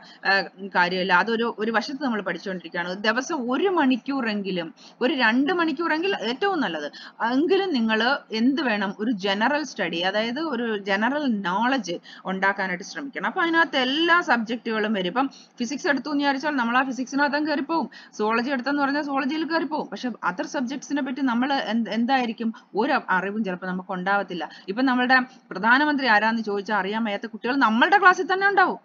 കാര്യമില്ല. അതൊരു ഒരു വശത്ത് നമ്മൾ പഠിച്ചുകൊണ്ടിരിക്കുകയാണ്. ദിവസം ഒരു മണിക്കൂറെങ്കിലും ഒരു രണ്ട് മണിക്കൂറെങ്കിൽ ഏറ്റവും നല്ലത്. എങ്കിലും നിങ്ങൾ എന്ത് വേണം? ഒരു ജനറൽ സ്റ്റഡി അതായത് ഒരു ജനറൽ നോളജ് ഉണ്ടാക്കാനായിട്ട് ശ്രമിക്കണം. അപ്പൊ അതിനകത്ത് എല്ലാ സബ്ജക്റ്റുകളും വരും. ഇപ്പം ഫിസിക്സ് എടുത്തു എന്ന് വിചാരിച്ചാൽ നമ്മൾ ആ ഫിസിക്സിനകത്തും കയറിപ്പോവും. സോളജി എടുത്തെന്ന് പറഞ്ഞാൽ സുവോളജിയിൽ കയറി പോകും. പക്ഷെ അതർ സബ്ജക്ട്സിനെ പറ്റി നമ്മൾ എന്തായിരിക്കും? ഒരു അറിവും ചിലപ്പോൾ നമുക്ക് ഉണ്ടാവത്തില്ല. ഇപ്പൊ നമ്മളുടെ പ്രധാനമന്ത്രി ആരാന്ന് ചോദിച്ചാൽ അറിയാൻ വയ്യാത്ത കുട്ടികൾ നമ്മളുടെ ക്ലാസ്സിൽ തന്നെ ഉണ്ടാവും.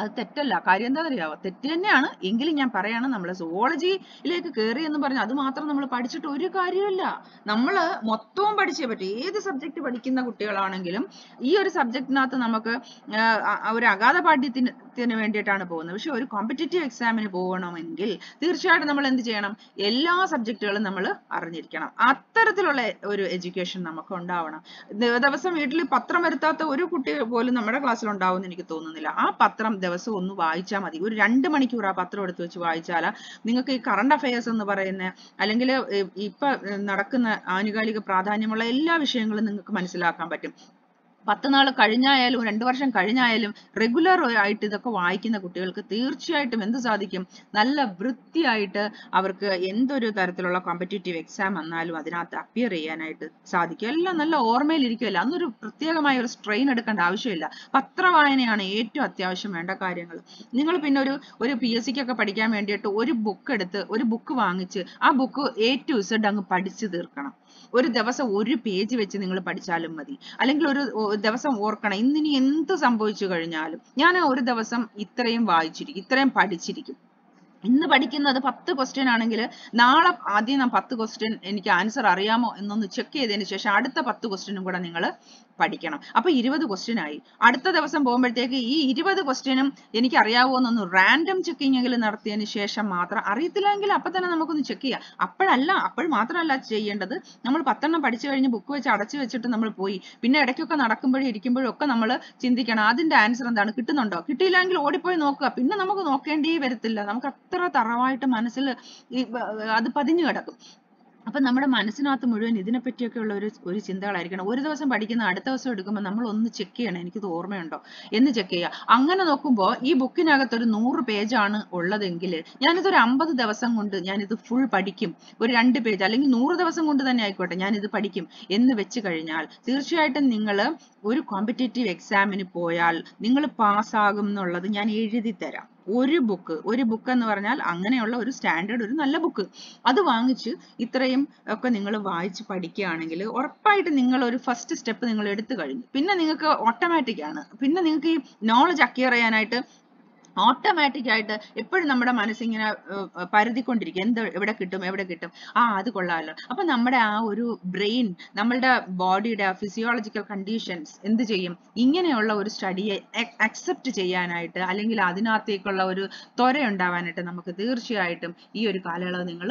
അത് തെറ്റല്ല. കാര്യം എന്താ അറിയാവോ? തെറ്റ് തന്നെയാണ്. എങ്കിലും ഞാൻ പറയാണ് നമ്മൾ സോളജിയിലേക്ക് കയറി എന്ന് പറഞ്ഞ് അത് മാത്രം നമ്മൾ പഠിച്ചിട്ട് ഒരു കാര്യമില്ല നമ്മൾ മൊത്തവും പഠിച്ചേ പറ്റൂ. ഏത് സബ്ജക്ട് പഠിക്കുന്ന കുട്ടികളാണെങ്കിലും ഈ ഒരു സബ്ജക്റ്റിനകത്ത് നമുക്ക് ഒരു അഗാധ പാഠ്യത്തിന് ത്തിന് വേണ്ടിയിട്ടാണ് പോകുന്നത്. പക്ഷെ ഒരു കോമ്പറ്റേറ്റീവ് എക്സാമിന് പോകണമെങ്കിൽ തീർച്ചയായിട്ടും നമ്മൾ എന്ത് ചെയ്യണം? എല്ലാ സബ്ജക്റ്റുകളും നമ്മൾ അറിഞ്ഞിരിക്കണം. അത്തരത്തിലുള്ള ഒരു എഡ്യൂക്കേഷൻ നമുക്ക് ഉണ്ടാവണം. ദിവസം വീട്ടിൽ പത്രം വരുത്താത്ത ഒരു കുട്ടി പോലും നമ്മുടെ ക്ലാസ്സിൽ ഉണ്ടാവുമെന്ന് എനിക്ക് തോന്നുന്നില്ല. ആ പത്രം ദിവസം ഒന്ന് വായിച്ചാൽ മതി. ഒരു രണ്ട് മണിക്കൂർ ആ പത്രം എടുത്ത് വെച്ച് വായിച്ചാൽ നിങ്ങൾക്ക് ഈ കറണ്ട് അഫയേഴ്സ് എന്ന് പറയുന്ന അല്ലെങ്കിൽ ഇപ്പൊ നടക്കുന്ന ആനുകാലിക പ്രാധാന്യമുള്ള എല്ലാ വിഷയങ്ങളും നിങ്ങൾക്ക് മനസ്സിലാക്കാൻ പറ്റും. പത്ത് നാൾ കഴിഞ്ഞായാലും രണ്ടു വർഷം കഴിഞ്ഞായാലും റെഗുലർ ആയിട്ട് ഇതൊക്കെ വായിക്കുന്ന കുട്ടികൾക്ക് തീർച്ചയായിട്ടും എന്ത് സാധിക്കും? നല്ല വൃത്തിയായിട്ട് അവർക്ക് എന്തൊരു തരത്തിലുള്ള കോമ്പറ്റേറ്റീവ് എക്സാം വന്നാലും അതിനകത്ത് അപ്പിയർ ചെയ്യാനായിട്ട് സാധിക്കും. എല്ലാം നല്ല ഓർമ്മയിൽ ഇരിക്കുമല്ലോ അന്നൊരു പ്രത്യേകമായ ഒരു സ്ട്രെയിൻ എടുക്കേണ്ട ആവശ്യമില്ല. പത്രവായനയാണ് ഏറ്റവും അത്യാവശ്യം വേണ്ട കാര്യങ്ങൾ. നിങ്ങൾ പിന്നെ ഒരു ഒരു പി എസ് സിക്കൊക്കെ പഠിക്കാൻ വേണ്ടിയിട്ട് ഒരു ബുക്ക് എടുത്ത് ഒരു ബുക്ക് വാങ്ങിച്ച് ആ ബുക്ക് എ ടു ഇസഡ് അങ്ങ് പഠിച്ചു തീർക്കണം. ഒരു ദിവസം ഒരു പേജ് വെച്ച് നിങ്ങൾ പഠിച്ചാലും മതി. അല്ലെങ്കിൽ ഒരു ദിവസം ഓർക്കണം. ഇന്നിനി എന്ത് സംഭവിച്ചു കഴിഞ്ഞാലും ഞാൻ ഒരു ദിവസം ഇത്രയും വായിച്ചിരിക്കും ഇത്രയും പഠിച്ചിരിക്കും. ഇന്ന് പഠിക്കുന്നത് പത്ത് ക്വസ്റ്റ്യൻ ആണെങ്കിൽ നാളെ ആദ്യം ഞാൻ പത്ത് ക്വസ്റ്റ്യൻ എനിക്ക് ആൻസർ അറിയാമോ എന്നൊന്ന് ചെക്ക് ചെയ്തതിന് ശേഷം അടുത്ത പത്ത് ക്വസ്റ്റ്യനും കൂടെ നിങ്ങൾ പഠിക്കണം. അപ്പൊ ഇരുപത് ക്വസ്റ്റ്യൻ ആയി. അടുത്ത ദിവസം പോകുമ്പോഴത്തേക്ക് ഈ ഇരുപത് ക്വസ്റ്റ്യനും എനിക്ക് അറിയാവോ എന്നൊന്ന് റാൻഡം ചെക്കിംഗ് എങ്കിലും നടത്തിയതിന് ശേഷം മാത്രം അറിയത്തില്ലെങ്കിൽ അപ്പൊ തന്നെ നമുക്കൊന്ന് ചെക്ക് ചെയ്യാം. അപ്പോഴല്ല അപ്പോൾ മാത്രമല്ല ചെയ്യേണ്ടത് നമ്മൾ പത്തെണ്ണം പഠിച്ചു കഴിഞ്ഞ് ബുക്ക് വെച്ച് അടച്ചു വെച്ചിട്ട് നമ്മൾ പോയി. പിന്നെ ഇടയ്ക്കൊക്കെ നടക്കുമ്പോഴും ഇരിക്കുമ്പോഴും ഒക്കെ നമ്മൾ ചിന്തിക്കണം. അതിന്റെ ആൻസർ എന്താണ്? കിട്ടുന്നുണ്ടോ? കിട്ടിയില്ലെങ്കിൽ ഓടിപ്പോയി നോക്കുക. പിന്നെ നമുക്ക് നോക്കേണ്ടി വരത്തില്ല. നമുക്ക് അത്ര തറവായിട്ട് മനസ്സിൽ അത് പതിഞ്ഞു കിടക്കും. അപ്പൊ നമ്മുടെ മനസ്സിനകത്ത് മുഴുവൻ ഇതിനെ പറ്റിയൊക്കെയുള്ള ഒരു ഒരു ചിന്തകളായിരിക്കണം. ഒരു ദിവസം പഠിക്കുന്ന അടുത്ത ദിവസം എടുക്കുമ്പോൾ നമ്മൾ ഒന്ന് ചെക്ക് ചെയ്യണം എനിക്കിത് ഓർമ്മയുണ്ടോ? എന്ന് ചെക്ക് ചെയ്യുക. അങ്ങനെ നോക്കുമ്പോൾ ഈ ബുക്കിനകത്ത് ഒരു നൂറ് പേജാണ് ഉള്ളതെങ്കിൽ ഞാനിതൊരു അമ്പത് ദിവസം കൊണ്ട് ഞാനിത് ഫുൾ പഠിക്കും. ഒരു രണ്ട് പേജ് അല്ലെങ്കിൽ നൂറ് ദിവസം കൊണ്ട് തന്നെ ആയിക്കോട്ടെ ഞാനിത് പഠിക്കും എന്ന് വെച്ച് കഴിഞ്ഞാൽ തീർച്ചയായിട്ടും നിങ്ങൾ ഒരു കോമ്പറ്റേറ്റീവ് എക്സാമിന് പോയാൽ നിങ്ങൾ പാസ്സാകും എന്നുള്ളത് ഞാൻ എഴുതി തരാം. ഒരു ബുക്ക് ഒരു ബുക്ക് എന്ന് പറഞ്ഞാൽ അങ്ങനെയുള്ള ഒരു സ്റ്റാൻഡേർഡ് ഒരു നല്ല ബുക്ക് അത് വാങ്ങിച്ച് ഇത്രയും ഒക്കെ നിങ്ങൾ വായിച്ച് പഠിക്കുകയാണെങ്കിൽ ഉറപ്പായിട്ട് നിങ്ങൾ ഒരു ഫസ്റ്റ് സ്റ്റെപ്പ് നിങ്ങൾ എടുത്തു കഴിഞ്ഞു. പിന്നെ നിങ്ങൾക്ക് ഓട്ടോമാറ്റിക് ആണ്. പിന്നെ നിങ്ങൾക്ക് ഈ നോളജ് അക്വയർ ചെയ്യാനായിട്ട് ഓട്ടോമാറ്റിക് ആയിട്ട് എപ്പോഴും നമ്മുടെ മനസ്സിങ്ങനെ പരതിക്കൊണ്ടിരിക്കും. എന്ത് എവിടെ കിട്ടും എവിടെ കിട്ടും. ആ അത് കൊള്ളാമല്ലോ അപ്പൊ നമ്മുടെ ആ ഒരു ബ്രെയിൻ നമ്മളുടെ ബോഡിയുടെ ഫിസിയോളജിക്കൽ കണ്ടീഷൻസ് എന്ത് ചെയ്യും? ഇങ്ങനെയുള്ള ഒരു സ്റ്റഡിയെ അക്സെപ്റ്റ് ചെയ്യാനായിട്ട് അല്ലെങ്കിൽ അതിനകത്തേക്കുള്ള ഒരു ത്വര ഉണ്ടാവാനായിട്ട് നമുക്ക് തീർച്ചയായിട്ടും ഈ ഒരു കാലയളവ് നിങ്ങൾ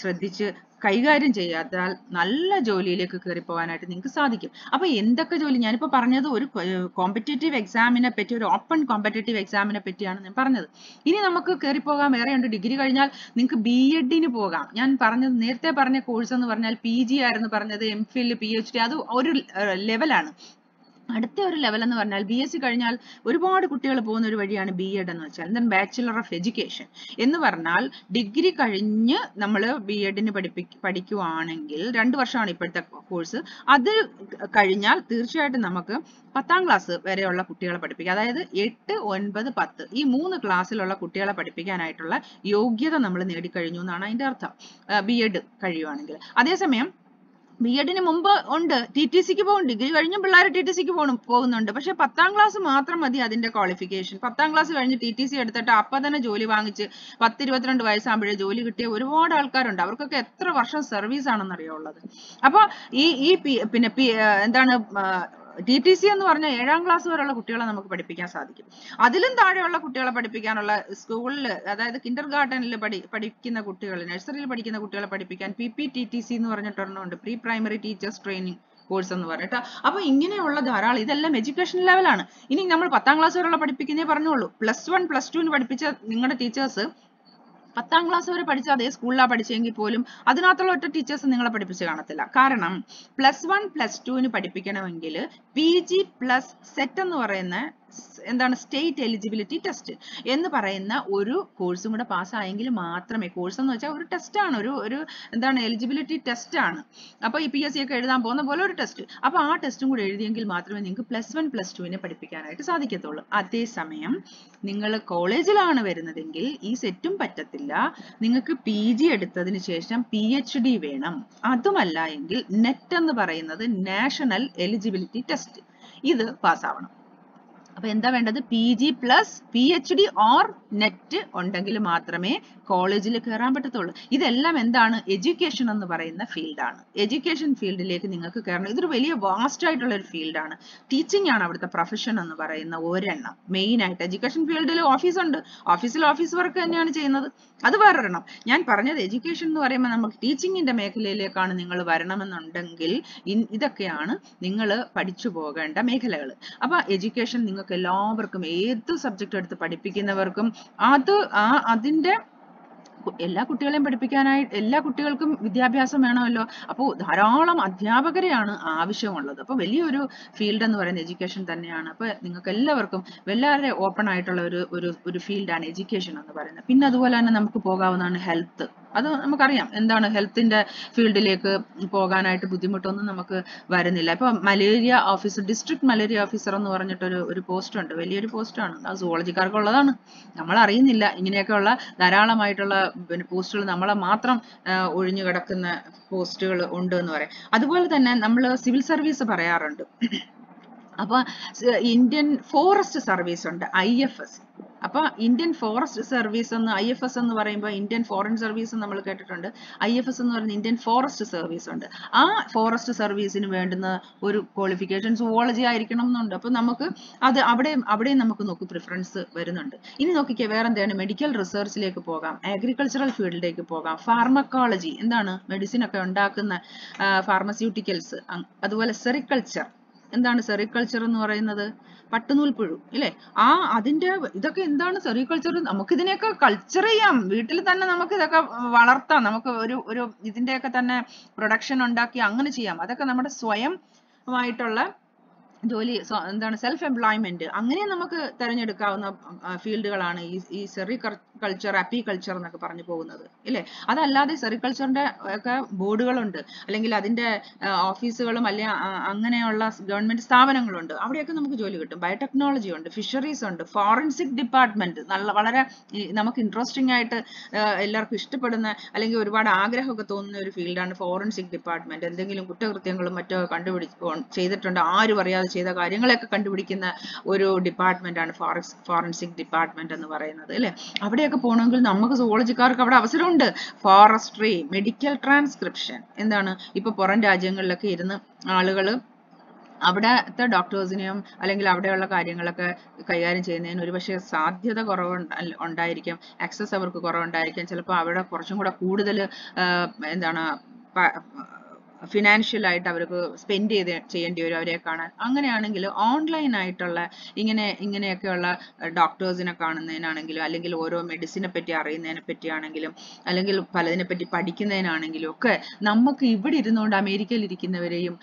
ശ്രദ്ധിച്ച് കൈകാര്യം ചെയ്യാത്താൽ നല്ല ജോലിയിലേക്ക് കയറി പോകാനായിട്ട് നിങ്ങൾക്ക് സാധിക്കും. അപ്പൊ എന്തൊക്കെ ജോലി? ഞാനിപ്പോ പറഞ്ഞത് ഒരു കോമ്പറ്റേറ്റീവ് എക്സാമിനെ പറ്റി ഒരു ഓപ്പൺ കോമ്പറ്റേറ്റീവ് എക്സാമിനെ പറ്റിയാണ് ഞാൻ പറഞ്ഞത്. ഇനി നമുക്ക് കയറി പോകാൻ വേറെയുണ്ട് ഡിഗ്രി കഴിഞ്ഞാൽ നിങ്ങൾക്ക് ബി എഡിന് പോകാം. ഞാൻ പറഞ്ഞത് നേരത്തെ പറഞ്ഞ കോഴ്സ് എന്ന് പറഞ്ഞാൽ പി ജി ആയിരുന്നു പറഞ്ഞത് M phil P H D അത് ഒരു ലെവലാണ് അടുത്ത ഒരു ലെവൽ എന്ന് പറഞ്ഞാൽ ബി എസ് സി കഴിഞ്ഞാൽ ഒരുപാട് കുട്ടികൾ പോകുന്ന ഒരു വഴിയാണ് ബി എഡ് എന്ന് വെച്ചാൽ ദെൻ ബാച്ചുലർ ഓഫ് എഡ്യൂക്കേഷൻ എന്ന് പറഞ്ഞാൽ ഡിഗ്രി കഴിഞ്ഞ് നമ്മൾ ബി എഡിന് പഠിപ്പി പഠിക്കുവാണെങ്കിൽ രണ്ട് വർഷമാണ് ഇപ്പോഴത്തെ കോഴ്സ് അത് കഴിഞ്ഞാൽ തീർച്ചയായിട്ടും നമുക്ക് പത്താം ക്ലാസ് വരെയുള്ള കുട്ടികളെ പഠിപ്പിക്കാം. അതായത് എട്ട് ഒൻപത് പത്ത് ഈ മൂന്ന് ക്ലാസ്സിലുള്ള കുട്ടികളെ പഠിപ്പിക്കാനായിട്ടുള്ള യോഗ്യത നമ്മൾ നേടിക്കഴിഞ്ഞു എന്നാണ് അതിന്റെ അർത്ഥം. ബി എഡ് കഴിയുവാണെങ്കിൽ. അതേസമയം ബി എഡിന് മുമ്പ് ഉണ്ട്. ടി ടി സിക്ക് പോകും ഡിഗ്രി കഴിഞ്ഞ പിള്ളേർ ടി ടി സിക്ക് പോകണം പോകുന്നുണ്ട്. പക്ഷെ പത്താം ക്ലാസ് മാത്രം മതി അതിന്റെ ക്വാളിഫിക്കേഷൻ പത്താം ക്ലാസ് കഴിഞ്ഞ് ടി ടി സി എടുത്തിട്ട് അപ്പൊ തന്നെ ജോലി വാങ്ങിച്ച് പത്ത് ഇരുപത്തിരണ്ട് വയസ്സാകുമ്പോഴേ ജോലി കിട്ടിയ ഒരുപാട് ആൾക്കാരുണ്ട്. അവർക്കൊക്കെ എത്ര വർഷം സർവീസ് ആണെന്ന് അറിയാവുള്ളത് അപ്പൊ ഈ ഈ പിന്നെ എന്താണ് ടി ടി സി എന്ന് പറഞ്ഞാൽ ഏഴാം ക്ലാസ് വരെയുള്ള കുട്ടികളെ നമുക്ക് പഠിപ്പിക്കാൻ സാധിക്കും. അതിലും താഴെയുള്ള കുട്ടികളെ പഠിപ്പിക്കാനുള്ള സ്കൂളിൽ അതായത് കിൻഡർ ഗാർഡനിൽ പഠി പഠിക്കുന്ന കുട്ടികൾ നഴ്സറിയിൽ പഠിക്കുന്ന കുട്ടികളെ പഠിപ്പിക്കാൻ P P T T C എന്ന് പറഞ്ഞിട്ടൊരെണ്ണമുണ്ട് pre primary teachers training course എന്ന് പറഞ്ഞിട്ട്. അപ്പൊ ഇങ്ങനെയുള്ള ധാരാളം ഇതെല്ലാം എഡ്യൂക്കേഷൻ ലെവലാണ് ഇനി നമ്മൾ പത്താം ക്ലാസ് വരെയുള്ള പഠിപ്പിക്കുന്നേ പറഞ്ഞോളൂ പ്ലസ് വൺ പ്ലസ് ടുവിന് പഠിപ്പിച്ച നിങ്ങളുടെ ടീച്ചേഴ്സ് പത്താം ക്ലാസ് വരെ പഠിച്ച അതേ സ്കൂളിലാണ് പഠിച്ചെങ്കിൽ പോലും അതിനകത്തുള്ള ഒറ്റ ടീച്ചേഴ്സ് നിങ്ങളെ പഠിപ്പിച്ച് കാണത്തില്ല. കാരണം പ്ലസ് വൺ പ്ലസ് ടുവിന് പഠിപ്പിക്കണമെങ്കിൽ പി ജി പ്ലസ് സെറ്റ് എന്ന് പറയുന്ന എന്താണ് സ്റ്റേറ്റ് എലിജിബിലിറ്റി ടെസ്റ്റ് എന്ന് പറയുന്ന ഒരു കോഴ്സും കൂടെ പാസ്സായെങ്കിൽ മാത്രമേ കോഴ്സ് എന്ന് വെച്ചാൽ ഒരു ടെസ്റ്റ് ആണ്. ഒരു ഒരു എന്താണ് എലിജിബിലിറ്റി ടെസ്റ്റ് ആണ്. അപ്പോൾ ഈ പി എസ് സി ഒക്കെ എഴുതാൻ പോകുന്ന പോലെ ഒരു ടെസ്റ്റ് അപ്പോൾ ആ ടെസ്റ്റും കൂടെ എഴുതിയെങ്കിൽ മാത്രമേ നിങ്ങൾക്ക് പ്ലസ് വൺ പ്ലസ് ടുവിനെ പഠിപ്പിക്കാനായിട്ട് സാധിക്കത്തുള്ളൂ. അതേസമയം നിങ്ങൾ കോളേജിലാണ് വരുന്നതെങ്കിൽ ഈ സെറ്റും പറ്റത്തില്ല. നിങ്ങൾക്ക് പി ജി എടുത്തതിന് ശേഷം പി എച്ച് ഡി വേണം. അതുമല്ല എങ്കിൽ നെറ്റ് എന്ന് പറയുന്നത് നാഷണൽ എലിജിബിലിറ്റി ടെസ്റ്റ് ഇത് പാസ്സാവണം അപ്പൊ എന്താ വേണ്ടത്? P G plus P H D or net ഉണ്ടെങ്കിൽ മാത്രമേ കോളേജിൽ കയറാൻ പറ്റത്തുള്ളൂ. ഇതെല്ലാം എന്താണ്? എഡ്യൂക്കേഷൻ എന്ന് പറയുന്ന ഫീൽഡാണ് എഡ്യൂക്കേഷൻ ഫീൽഡിലേക്ക് നിങ്ങൾക്ക് കയറണം ഇതൊരു വലിയ വാസ്റ്റ് ആയിട്ടുള്ള ഒരു ഫീൽഡാണ് ടീച്ചിങ് ആണ് അവിടുത്തെ പ്രൊഫഷൻ എന്ന് പറയുന്ന ഒരെണ്ണം. മെയിൻ ആയിട്ട് എഡ്യൂക്കേഷൻ ഫീൽഡിൽ ഓഫീസ് ഉണ്ട്. ഓഫീസിൽ ഓഫീസ് വർക്ക് തന്നെയാണ് ചെയ്യുന്നത്. അത് വേറൊരെണ്ണം ഞാൻ പറഞ്ഞത് എഡ്യൂക്കേഷൻ എന്ന് പറയുമ്പോൾ നമുക്ക് ടീച്ചിങ്ങിന്റെ മേഖലയിലേക്കാണ് നിങ്ങൾ വരണമെന്നുണ്ടെങ്കിൽ ഇതൊക്കെയാണ് നിങ്ങൾ പഠിച്ചു പോകേണ്ട മേഖലകൾ അപ്പൊ എഡ്യൂക്കേഷൻ നിങ്ങൾക്ക് എല്ലാവർക്കും ഏത് സബ്ജക്ട് എടുത്ത് പഠിപ്പിക്കുന്നവർക്കും അത് ആ അതിന്റെ എല്ലാ കുട്ടികളെയും പഠിപ്പിക്കാനായി എല്ലാ കുട്ടികൾക്കും വിദ്യാഭ്യാസം വേണമല്ലോ. അപ്പോൾ ധാരാളം അധ്യാപകരെയാണ് ആവശ്യമുള്ളത്. അപ്പോൾ വലിയൊരു ഫീൽഡ് എന്ന് പറയുന്നത് എഡ്യൂക്കേഷൻ തന്നെയാണ്. അപ്പോൾ നിങ്ങൾക്ക് എല്ലാവർക്കും വളരെ ഓപ്പൺ ആയിട്ടുള്ള ഒരു ഒരു ഒരു ഫീൽഡാണ് എഡ്യൂക്കേഷൻ എന്ന് പറയുന്നത്. പിന്നെ അതുപോലെ തന്നെ നമുക്ക് പോകാവുന്നതാണ് ഹെൽത്ത്. അത് നമുക്കറിയാം എന്താണ് ഹെൽത്തിന്റെ ഫീൽഡിലേക്ക് പോകാനായിട്ട് ബുദ്ധിമുട്ടൊന്നും നമുക്ക് വരുന്നില്ല. ഇപ്പൊ malaria officer district malaria officer എന്ന് പറഞ്ഞിട്ടൊരു ഒരു പോസ്റ്റ് ഉണ്ട് വലിയൊരു പോസ്റ്റാണ്. അത് സോളജിക്കാർക്കുള്ളതാണ്. നമ്മൾ അറിയുന്നില്ല ഇങ്ങനെയൊക്കെയുള്ള ധാരാളമായിട്ടുള്ള പിന്നെ പോസ്റ്റുകൾ നമ്മളെ മാത്രം ഒഴിഞ്ഞു കിടക്കുന്ന പോസ്റ്റുകൾ ഉണ്ട് എന്ന് പറയാം. അതുപോലെ തന്നെ നമ്മൾ സിവിൽ സർവീസ് പറയാറുണ്ട്. അപ്പൊ സ് ഇന്ത്യൻ ഫോറസ്റ്റ് സർവീസ് ഉണ്ട് ഐ എഫ് എസ്. അപ്പൊ ഇന്ത്യൻ ഫോറസ്റ്റ് സർവീസ് എന്ന് ഐ എഫ് എസ് എന്ന് പറയുമ്പോൾ ഇന്ത്യൻ ഫോറിൻ സർവീസ് നമ്മൾ കേട്ടിട്ടുണ്ട്. ഐ എഫ് എസ് എന്ന് പറയുന്നത് ഇന്ത്യൻ ഫോറസ്റ്റ് സർവീസ് ഉണ്ട്. ആ ഫോറസ്റ്റ് സർവീസിന് വേണ്ടുന്ന ഒരു ക്വാളിഫിക്കേഷൻ സുവോളജി ആയിരിക്കണം എന്നുണ്ട്. അപ്പൊ നമുക്ക് അത് അവിടെ അവിടെയും നമുക്ക് നോക്കി പ്രിഫറൻസ് വരുന്നുണ്ട്. ഇനി നോക്കിക്കേ വേറെ എന്താണ് മെഡിക്കൽ റിസർച്ചിലേക്ക് പോകാം. അഗ്രികൾച്ചറൽ ഫീൽഡിലേക്ക് പോകാം. ഫാർമക്കോളജി എന്താണ്? മെഡിസിൻ ഒക്കെ ഉണ്ടാക്കുന്ന ഫാർമസ്യൂട്ടിക്കൽസ് അതുപോലെ സെറിക്കൾച്ചർ എന്താണ് സെറിക്കൾച്ചർ എന്ന് പറയുന്നത്? പട്ടുനൂൽപ്പുഴു അല്ലെ ആ അതിന്റെ ഇതൊക്കെ എന്താണ് സെറിക്കൾച്ചർ നമുക്ക് ഇതിനെയൊക്കെ കൾച്ചർ ചെയ്യാം. വീട്ടിൽ തന്നെ നമുക്ക് ഇതൊക്കെ വളർത്താം. നമുക്ക് ഒരു ഒരു ഇതിന്റെയൊക്കെ തന്നെ പ്രൊഡക്ഷൻ ഉണ്ടാക്കി അങ്ങനെ ചെയ്യാം. അതൊക്കെ നമ്മുടെ സ്വയം സ്വയമായിട്ടുള്ള ജോലി എന്താണ് സെൽഫ് എംപ്ലോയ്മെന്റ് അങ്ങനെ നമുക്ക് തിരഞ്ഞെടുക്കാവുന്ന ഫീൽഡുകളാണ് ഈ ഈ സെറി കൾച്ചർ അപ്പി കൾച്ചർ എന്നൊക്കെ പറഞ്ഞു പോകുന്നത്. ഇല്ലേ? അതല്ലാതെ സെറികൾച്ചറിന്റെ ഒക്കെ ബോർഡുകളുണ്ട്. അല്ലെങ്കിൽ അതിന്റെ ഓഫീസുകളും അല്ലെ അങ്ങനെയുള്ള ഗവൺമെന്റ് സ്ഥാപനങ്ങളുണ്ട്. അവിടെയൊക്കെ നമുക്ക് ജോലി കിട്ടും. ബയോടെക്നോളജി ഉണ്ട് ഫിഷറീസ് ഉണ്ട് ഫോറൻസിക് ഡിപ്പാർട്ട്മെന്റ്. നല്ല വളരെ നമുക്ക് ഇൻട്രസ്റ്റിംഗ് ആയിട്ട് എല്ലാവർക്കും ഇഷ്ടപ്പെടുന്ന അല്ലെങ്കിൽ ഒരുപാട് ആഗ്രഹമൊക്കെ തോന്നുന്ന ഒരു ഫീൽഡാണ് ഫോറൻസിക് ഡിപ്പാർട്ട്മെന്റ്. എന്തെങ്കിലും കുറ്റകൃത്യങ്ങളും മറ്റോ കണ്ടുപിടി ചെയ്തിട്ടുണ്ട്? ആരും അറിയാതെ ചെയ്ത കാര്യങ്ങളൊക്കെ കണ്ടുപിടിക്കുന്ന ഒരു ഡിപ്പാർട്ട്മെന്റ് ആണ് ഫോറൻസ് ഫോറൻസിക് ഡിപ്പാർട്ട്മെന്റ് എന്ന് പറയുന്നത് അല്ലെ? അവിടെയൊക്കെ പോകണമെങ്കിൽ നമുക്ക് സുവോളജിക്കാർക്ക് അവിടെ അവസരമുണ്ട്. ഫോറസ്ട്രി മെഡിക്കൽ ട്രാൻസ്ക്രിപ്ഷൻ എന്താണ്? ഇപ്പൊ പുറം രാജ്യങ്ങളിലൊക്കെ ഇരുന്ന് ആളുകൾ അവിടത്തെ ഡോക്ടേഴ്സിനെയും അല്ലെങ്കിൽ അവിടെയുള്ള കാര്യങ്ങളൊക്കെ കൈകാര്യം ചെയ്യുന്നതിന് ഒരുപക്ഷെ സാധ്യത കുറവ് ഉണ്ടായിരിക്കും. ആക്സസ് അവർക്ക് കുറവുണ്ടായിരിക്കും. ചിലപ്പോൾ അവിടെ കുറച്ചും കൂടെ കൂടുതൽ എന്താണ് ഫിനാൻഷ്യൽ ആയിട്ട് അവർക്ക് സ്പെൻഡ് ചെയ്ത് ചെയ്യേണ്ടി വരും അവരെ കാണാൻ. അങ്ങനെയാണെങ്കിൽ ഓൺലൈൻ ആയിട്ടുള്ള ഇങ്ങനെ ഇങ്ങനെയൊക്കെയുള്ള ഡോക്ടേഴ്സിനെ കാണുന്നതിനാണെങ്കിലും അല്ലെങ്കിൽ ഓരോ മെഡിസിനെ പറ്റി അറിയുന്നതിനെ പറ്റിയാണെങ്കിലും അല്ലെങ്കിൽ പലതിനെ പറ്റി പഠിക്കുന്നതിനാണെങ്കിലും ഒക്കെ നമുക്ക് ഇവിടെ ഇരുന്നുകൊണ്ട് അമേരിക്കയിൽ ഇരിക്കുന്നവരെയും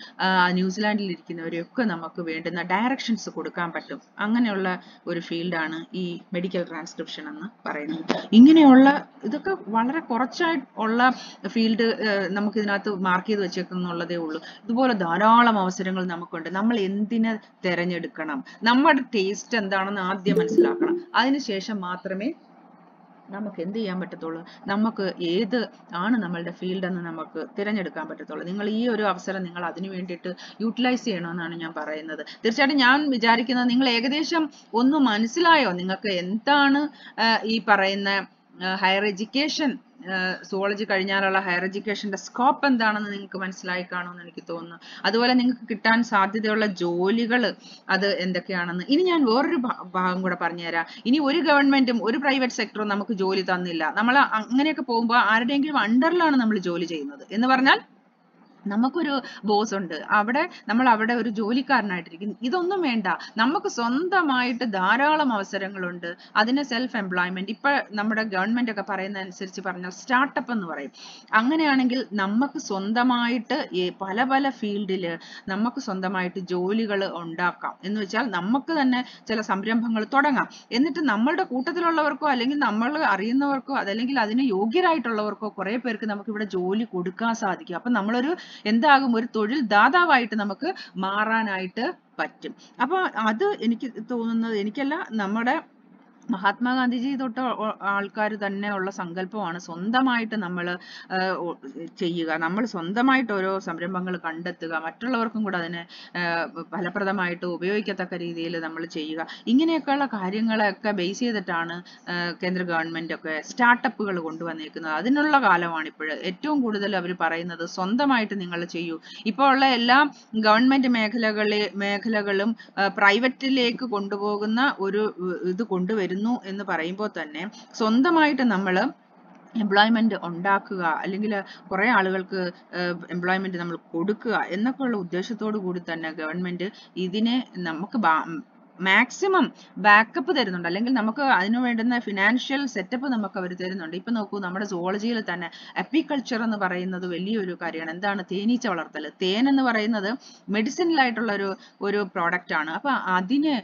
ന്യൂസിലാൻഡിൽ ഇരിക്കുന്നവരെയും ഒക്കെ നമുക്ക് വേണ്ടുന്ന ഡയറക്ഷൻസ് കൊടുക്കാൻ പറ്റും. അങ്ങനെയുള്ള ഒരു ഫീൽഡാണ് ഈ മെഡിക്കൽ ട്രാൻസ്ക്രിപ്ഷൻ എന്ന് പറയുന്നത്. ഇങ്ങനെയുള്ള ഇതൊക്കെ വളരെ കുറച്ചായിട്ട് ഉള്ള ഫീൽഡ് നമുക്ക് ഇതിനകത്ത് മാർക്ക് ചെയ്ത് വെച്ചേക്കുന്നുള്ളതേ ഉള്ളൂ. ഇതുപോലെ ധാരാളം അവസരങ്ങൾ നമുക്കുണ്ട്. നമ്മൾ എന്തിനെ തിരഞ്ഞെടുക്കണം? നമ്മുടെ ടേസ്റ്റ് എന്താണെന്ന് ആദ്യം മനസ്സിലാക്കണം. അതിനുശേഷം മാത്രമേ നമുക്ക് എന്ത് ചെയ്യാൻ പറ്റത്തുള്ളൂ? നമുക്ക് ഏത് ആണ് നമ്മളുടെ ഫീൽഡ് എന്ന് നമുക്ക് തിരഞ്ഞെടുക്കാൻ പറ്റത്തുള്ളൂ. നിങ്ങൾ ഈ ഒരു അവസരം നിങ്ങൾ അതിനു വേണ്ടിയിട്ട് യൂട്ടിലൈസ് ചെയ്യണമെന്നാണ് ഞാൻ പറയുന്നത്. തീർച്ചയായിട്ടും ഞാൻ വിചാരിക്കുന്നത് നിങ്ങൾ ഏകദേശം ഒന്ന് മനസ്സിലായോ? നിങ്ങൾക്ക് എന്താണ് ഈ പറയുന്ന ഹയർ എഡ്യൂക്കേഷൻ സുവോളജി കഴിഞ്ഞാലുള്ള ഹയർ എഡ്യൂക്കേഷന്റെ സ്കോപ്പ് എന്താണെന്ന് നിങ്ങൾക്ക് മനസ്സിലായി കാണുമെന്ന് എനിക്ക് തോന്നുന്നു. അതുപോലെ നിങ്ങൾക്ക് കിട്ടാൻ സാധ്യതയുള്ള ജോലികൾ അത് എന്തൊക്കെയാണെന്ന്. ഇനി ഞാൻ വേറൊരു ഭാഗം കൂടെ പറഞ്ഞുതരാം. ഇനി ഒരു ഗവൺമെന്റും ഒരു പ്രൈവറ്റ് സെക്ടറും നമുക്ക് ജോലി തന്നില്ല. നമ്മൾ അങ്ങനെയൊക്കെ പോകുമ്പോൾ ആരുടെയെങ്കിലും അണ്ടറിലാണ് നമ്മൾ ജോലി ചെയ്യുന്നത്. എന്ന് പറഞ്ഞാൽ നമുക്കൊരു ബോസ് ഉണ്ട് അവിടെ നമ്മൾ അവിടെ ഒരു ജോലിക്കാരനായിട്ടിരിക്കുന്നു. ഇതൊന്നും വേണ്ട. നമുക്ക് സ്വന്തമായിട്ട് ധാരാളം അവസരങ്ങളുണ്ട്. അതിന് സെൽഫ് എംപ്ലോയ്മെന്റ് ഇപ്പൊ നമ്മുടെ ഗവൺമെന്റ് ഒക്കെ പറയുന്ന അനുസരിച്ച് പറഞ്ഞാൽ സ്റ്റാർട്ടപ്പ് എന്ന് പറയും. അങ്ങനെയാണെങ്കിൽ നമുക്ക് സ്വന്തമായിട്ട് പല പല ഫീൽഡിൽ നമുക്ക് സ്വന്തമായിട്ട് ജോലികൾ ഉണ്ടാക്കാം. എന്ന് വെച്ചാൽ നമുക്ക് തന്നെ ചില സംരംഭങ്ങൾ തുടങ്ങാം. എന്നിട്ട് നമ്മളുടെ കൂട്ടത്തിലുള്ളവർക്കോ അല്ലെങ്കിൽ നമ്മൾ അറിയുന്നവർക്കോ അതല്ലെങ്കിൽ അതിന് യോഗ്യരായിട്ടുള്ളവർക്കോ കുറെ പേർക്ക് നമുക്ക് ഇവിടെ ജോലി കൊടുക്കാൻ സാധിക്കും. അപ്പൊ നമ്മളൊരു എന്താകും? ഒരു തൊഴിൽ ദാതാവായിട്ട് നമുക്ക് മാറാനായിട്ട് പറ്റും. അപ്പോൾ അത് എനിക്ക് തോന്നുന്നത് എനിക്കല്ല നമ്മുടെ മഹാത്മാഗാന്ധിജി തൊട്ട് ആൾക്കാർ തന്നെ ഉള്ള സങ്കല്പമാണ് സ്വന്തമായിട്ട് നമ്മൾ ചെയ്യുക. നമ്മൾ സ്വന്തമായിട്ട് ഓരോ സംരംഭങ്ങൾ കണ്ടെത്തുക. മറ്റുള്ളവർക്കും കൂടെ അതിനെ ഫലപ്രദമായിട്ട് ഉപയോഗിക്കത്തക്ക രീതിയിൽ നമ്മൾ ചെയ്യുക. ഇങ്ങനെയൊക്കെയുള്ള കാര്യങ്ങളൊക്കെ ബേസ് ചെയ്തിട്ടാണ് കേന്ദ്ര ഗവൺമെന്റ് ഒക്കെ സ്റ്റാർട്ടപ്പുകൾ കൊണ്ടുവന്നേക്കുന്നത്. അതിനുള്ള കാലമാണ് ഇപ്പോൾ ഏറ്റവും കൂടുതൽ അവർ പറയുന്നത് സ്വന്തമായിട്ട് നിങ്ങൾ ചെയ്യൂ. ഇപ്പോൾ ഉള്ള എല്ലാ ഗവൺമെന്റ് മേഖലകളെ മേഖലകളും പ്രൈവറ്റിലേക്ക് കൊണ്ടുപോകുന്ന ഒരു ഇത് കൊണ്ടുവരുന്നു എന്ന് പറയുമ്പോൾ തന്നെ സ്വന്തമായിട്ട് നമ്മൾ എംപ്ലോയ്മെന്റ് ഉണ്ടാക്കുക അല്ലെങ്കിൽ കുറെ ആളുകൾക്ക് എംപ്ലോയ്മെന്റ് നമ്മൾ കൊടുക്കുക എന്നൊക്കെയുള്ള ഉദ്ദേശത്തോടു കൂടി തന്നെ ഗവൺമെന്റ് ഇതിനെ നമുക്ക് മാക്സിമം ബാക്കപ്പ് തരുന്നുണ്ട്. അല്ലെങ്കിൽ നമുക്ക് അതിനു വേണ്ടുന്ന ഫിനാൻഷ്യൽ സെറ്റപ്പ് നമുക്ക് അവർ തരുന്നുണ്ട്. ഇപ്പൊ നോക്കൂ നമ്മുടെ സോളജിയിൽ തന്നെ അപ്പിക്കൾച്ചർ എന്ന് പറയുന്നത് വലിയൊരു കാര്യമാണ്. എന്താണ്? തേനീച്ച വളർത്തൽ തേൻ എന്ന് പറയുന്നത് മെഡിസിനൽ ആയിട്ടുള്ള ഒരു ഒരു പ്രോഡക്റ്റ് ആണ്. അപ്പൊ അതിനെ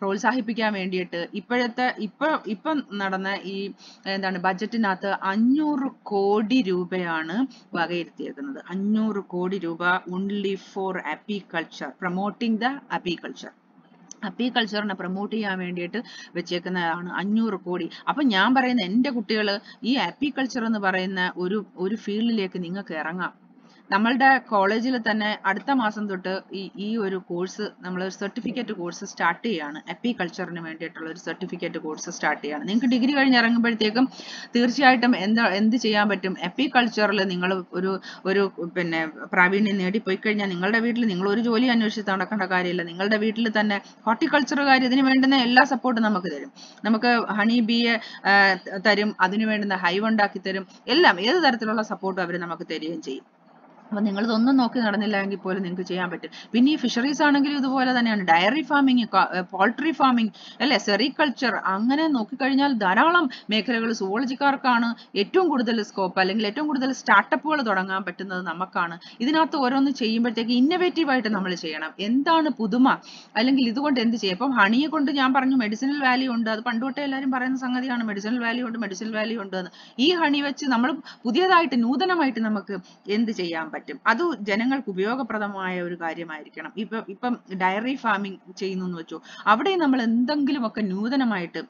പ്രോത്സാഹിപ്പിക്കാൻ വേണ്ടിയിട്ട് ഇപ്പോഴത്തെ ഇപ്പൊ ഇപ്പൊ നടന്ന ഈ എന്താണ് ബജറ്റിനകത്ത് അഞ്ഞൂറ് കോടി രൂപയാണ് വകയിരുത്തിയിരിക്കുന്നത് അഞ്ഞൂറ് കോടി രൂപ only for apiculture promoting the apiculture അപ്പിക്കൾച്ചറിനെ promote ചെയ്യാൻ വേണ്ടിയിട്ട് വെച്ചേക്കുന്നതാണ് അഞ്ഞൂറ് കോടി. അപ്പൊ ഞാൻ പറയുന്ന എന്റെ കുട്ടികൾ ഈ അപ്പിക്കൾച്ചർ എന്ന് പറയുന്ന ഒരു ഒരു ഫീൽഡിലേക്ക് നിങ്ങൾക്ക് ഇറങ്ങാം. നമ്മളുടെ കോളേജിൽ തന്നെ അടുത്ത മാസം തൊട്ട് ഈ ഈ ഒരു കോഴ്സ് നമ്മൾ സർട്ടിഫിക്കറ്റ് കോഴ്സ് സ്റ്റാർട്ട് ചെയ്യാണ്. എപ്പി കൾച്ചറിന് വേണ്ടിയിട്ടുള്ള ഒരു സർട്ടിഫിക്കറ്റ് കോഴ്സ് സ്റ്റാർട്ട് ചെയ്യാണ്. നിങ്ങൾക്ക് ഡിഗ്രി കഴിഞ്ഞ് ഇറങ്ങുമ്പോഴത്തേക്കും തീർച്ചയായിട്ടും എന്താ എന്ത് ചെയ്യാൻ പറ്റും? എപ്പി കൾച്ചറിൽ നിങ്ങൾ ഒരു ഒരു പിന്നെ പ്രാവീണ്യം നേടിപ്പോയി കഴിഞ്ഞാൽ നിങ്ങളുടെ വീട്ടിൽ നിങ്ങൾ ഒരു ജോലി അന്വേഷിച്ച് നടക്കേണ്ട കാര്യമില്ല. നിങ്ങളുടെ വീട്ടിൽ തന്നെ ഹോർട്ടിക്കൾച്ചറുകാർ ഇതിന് വേണ്ടുന്ന എല്ലാ സപ്പോർട്ടും നമുക്ക് തരും. നമുക്ക് ഹണി ബിയെ തരും. അതിന് വേണ്ടുന്ന ഹൈവ് ഉണ്ടാക്കി തരും. എല്ലാം ഏത് തരത്തിലുള്ള സപ്പോർട്ടും അവർ നമുക്ക് തരികയും ചെയ്യും. അപ്പൊ നിങ്ങൾ ഇതൊന്നും നോക്കി നടന്നില്ല എങ്കിൽ പോലും നിങ്ങൾക്ക് ചെയ്യാൻ പറ്റും. പിന്നെ ഈ ഫിഷറീസ് ആണെങ്കിലും ഇതുപോലെ തന്നെയാണ്. ഡയറി ഫാമിംഗ് പോൾട്രി ഫാമിംഗ് അല്ലെ? സെറികൾച്ചർ അങ്ങനെ നോക്കിക്കഴിഞ്ഞാൽ ധാരാളം മേഖലകൾ സുവോളജിക്കാർക്കാണ് ഏറ്റവും കൂടുതൽ സ്കോപ്പ് അല്ലെങ്കിൽ ഏറ്റവും കൂടുതൽ സ്റ്റാർട്ടപ്പുകൾ തുടങ്ങാൻ പറ്റുന്നത് നമുക്കാണ്. ഇതിനകത്ത് ഓരോന്ന് ചെയ്യുമ്പോഴത്തേക്ക് ഇന്നവേറ്റീവ് ആയിട്ട് നമ്മൾ ചെയ്യണം. എന്താണ് പുതുമ? അല്ലെങ്കിൽ ഇതുകൊണ്ട് എന്ത് ചെയ്യാം? ഇപ്പം ഹണിയെ കൊണ്ട് ഞാൻ പറഞ്ഞു മെഡിസിനൽ വാല്യൂ ഉണ്ട്. അത് പണ്ട് തൊട്ടേ എല്ലാവരും പറയുന്ന സംഗതിയാണ്. മെഡിസിനൽ വാല്യൂ ഉണ്ട് മെഡിസിനൽ വാല്യൂ ഉണ്ട് എന്ന്. ഈ ഹണി വെച്ച് നമ്മൾ പുതിയതായിട്ട് നൂതനമായിട്ട് നമുക്ക് എന്ത് ചെയ്യാൻ പറ്റും? അത് ജനങ്ങൾക്ക് ഉപയോഗപ്രദമായ ഒരു കാര്യമായിരിക്കണം. ഇപ്പം ഇപ്പം ഡയറി ഫാമിംഗ് ചെയ്യുന്നു എന്ന് വെച്ചോ അവിടെ നമ്മൾ എന്തെങ്കിലുമൊക്കെ നൂതനമായിട്ട്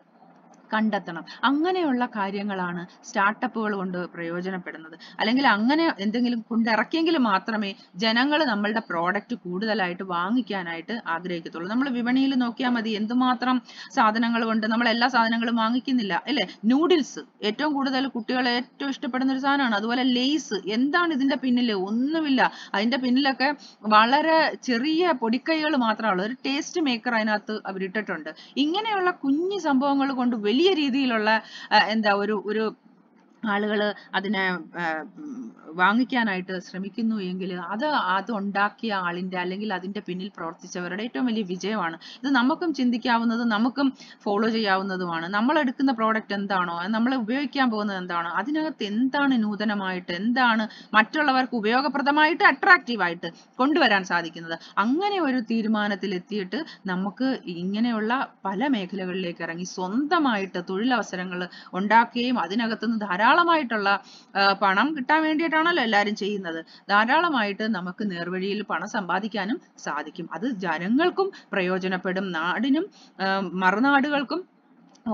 കണ്ടെത്തണം. അങ്ങനെയുള്ള കാര്യങ്ങളാണ് സ്റ്റാർട്ടപ്പുകൾ കൊണ്ട് പ്രയോജനപ്പെടുന്നത്. അല്ലെങ്കിൽ അങ്ങനെ എന്തെങ്കിലും കൊണ്ടിറക്കിയെങ്കിൽ മാത്രമേ ജനങ്ങൾ നമ്മളുടെ പ്രോഡക്റ്റ് കൂടുതലായിട്ട് വാങ്ങിക്കാനായിട്ട് ആഗ്രഹിക്കത്തുള്ളൂ. നമ്മൾ വിപണിയിൽ നോക്കിയാൽ മതി. എന്തുമാത്രം സാധനങ്ങൾ കൊണ്ട് നമ്മൾ എല്ലാ സാധനങ്ങളും വാങ്ങിക്കുന്നില്ല അല്ലേ? നൂഡിൽസ്. ഏറ്റവും കൂടുതൽ കുട്ടികൾ ഏറ്റവും ഇഷ്ടപ്പെടുന്ന ഒരു സാധനമാണ്. അതുപോലെ ലേസ് എന്താണ് ഇതിന്റെ പിന്നിൽ ഒന്നുമില്ല. അതിന്റെ പിന്നിലൊക്കെ വളരെ ചെറിയ പൊടിക്കൈകൾ മാത്രമേ ഉള്ളൂ. ഒരു ടേസ്റ്റ് മേക്കർ അതിനകത്ത് അവരിട്ടിട്ടുണ്ട്. ഇങ്ങനെയുള്ള കുഞ്ഞു സംഭവങ്ങൾ കൊണ്ട് വലിയ രീതിയിലുള്ള എന്താ ഒരു ഒരു ആളുകൾ അതിനെ വാങ്ങിക്കാനായിട്ട് ശ്രമിക്കുന്നു എങ്കിൽ അത് അത് ഉണ്ടാക്കിയ ആളിന്റെ അല്ലെങ്കിൽ അതിന്റെ പിന്നിൽ പ്രവർത്തിച്ചവരുടെ ഏറ്റവും വലിയ വിജയമാണ്. ഇത് നമുക്കും ചിന്തിക്കാവുന്നത് നമുക്കും ഫോളോ ചെയ്യാവുന്നതുമാണ്. നമ്മൾ എടുക്കുന്ന പ്രോഡക്റ്റ് എന്താണോ നമ്മൾ ഉപയോഗിക്കാൻ പോകുന്നത് എന്താണോ അതിനകത്ത് എന്താണ് നൂതനമായിട്ട് എന്താണ് മറ്റുള്ളവർക്ക് ഉപയോഗപ്രദമായിട്ട് അട്രാക്റ്റീവായിട്ട് കൊണ്ടുവരാൻ സാധിക്കുന്നത്. അങ്ങനെ ഒരു തീരുമാനത്തിൽ എത്തിയിട്ട് നമുക്ക് ഇങ്ങനെയുള്ള പല മേഖലകളിലേക്ക് ഇറങ്ങി സ്വന്തമായിട്ട് തൊഴിലവസരങ്ങൾ ഉണ്ടാക്കുകയും അതിനകത്തുനിന്ന് ധാരാളമായിട്ടുള്ള പണം കിട്ടാൻ വേണ്ടിയിട്ടാണല്ലോ എല്ലാവരും ചെയ്യുന്നത്. ധാരാളമായിട്ട് നമുക്ക് നേർവഴിയിൽ പണം സമ്പാദിക്കാനും സാധിക്കും. അത് ജനങ്ങൾക്കും പ്രയോജനപ്പെടും. നാടിനും മറുനാടുകൾക്കും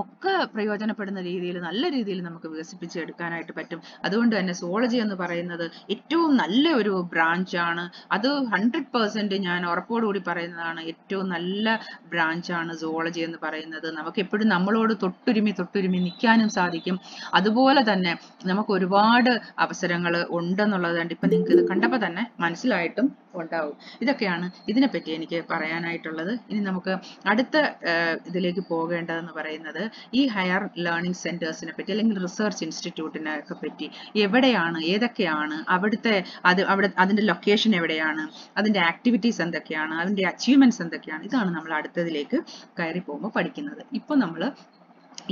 ഒക്കെ പ്രയോജനപ്പെടുന്ന രീതിയിൽ നല്ല രീതിയിൽ നമുക്ക് വികസിപ്പിച്ചെടുക്കാനായിട്ട് പറ്റും. അതുകൊണ്ട് തന്നെ സോളജി എന്ന് പറയുന്നത് ഏറ്റവും നല്ല ഒരു ബ്രാഞ്ച് ആണ്. അത് ഹൺഡ്രഡ് പെർസെന്റ് ഞാൻ ഉറപ്പോടുകൂടി പറയുന്നതാണ് ഏറ്റവും നല്ല ബ്രാഞ്ച് ആണ് സോളജി എന്ന് പറയുന്നത്. നമുക്ക് എപ്പോഴും നമ്മളോട് തൊട്ടുരുമി തൊട്ടുരുമി നിൽക്കാനും സാധിക്കും. അതുപോലെ തന്നെ നമുക്ക് ഒരുപാട് അവസരങ്ങൾ ഉണ്ടെന്നുള്ളത് കണ്ട് ഇപ്പം നിങ്ങൾക്ക് ഇത് കണ്ടപ്പോൾ തന്നെ മനസ്സിലായിട്ടും ഉണ്ടാവും. ഇതൊക്കെയാണ് ഇതിനെപ്പറ്റി എനിക്ക് പറയാനായിട്ടുള്ളത്. ഇനി നമുക്ക് അടുത്ത ഇതിലേക്ക് പോകേണ്ടതെന്ന് പറയുന്നത് ഈ ഹയർ ലേണിംഗ് സെന്റേഴ്സിനെ പറ്റി അല്ലെങ്കിൽ റിസർച്ച് ഇൻസ്റ്റിറ്റ്യൂട്ടിനെ ഒക്കെ പറ്റി എവിടെയാണ് ഏതൊക്കെയാണ് അവിടുത്തെ അത് അവിടെ അതിന്റെ ലൊക്കേഷൻ എവിടെയാണ് അതിന്റെ ആക്ടിവിറ്റീസ് എന്തൊക്കെയാണ് അതിന്റെ അച്ചീവ്മെന്റ്സ് എന്തൊക്കെയാണ് ഇതാണ് നമ്മൾ അടുത്തതിലേക്ക് കയറി പോകുമ്പോൾ പഠിക്കുന്നത്. ഇപ്പോൾ നമ്മൾ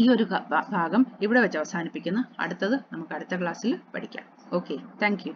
ഈ ഒരു ഭാഗം ഇവിടെ വെച്ച് അവസാനിപ്പിക്കുന്നു. അടുത്തത് നമുക്ക് അടുത്ത ക്ലാസ്സിൽ പഠിക്കാം. Okay thank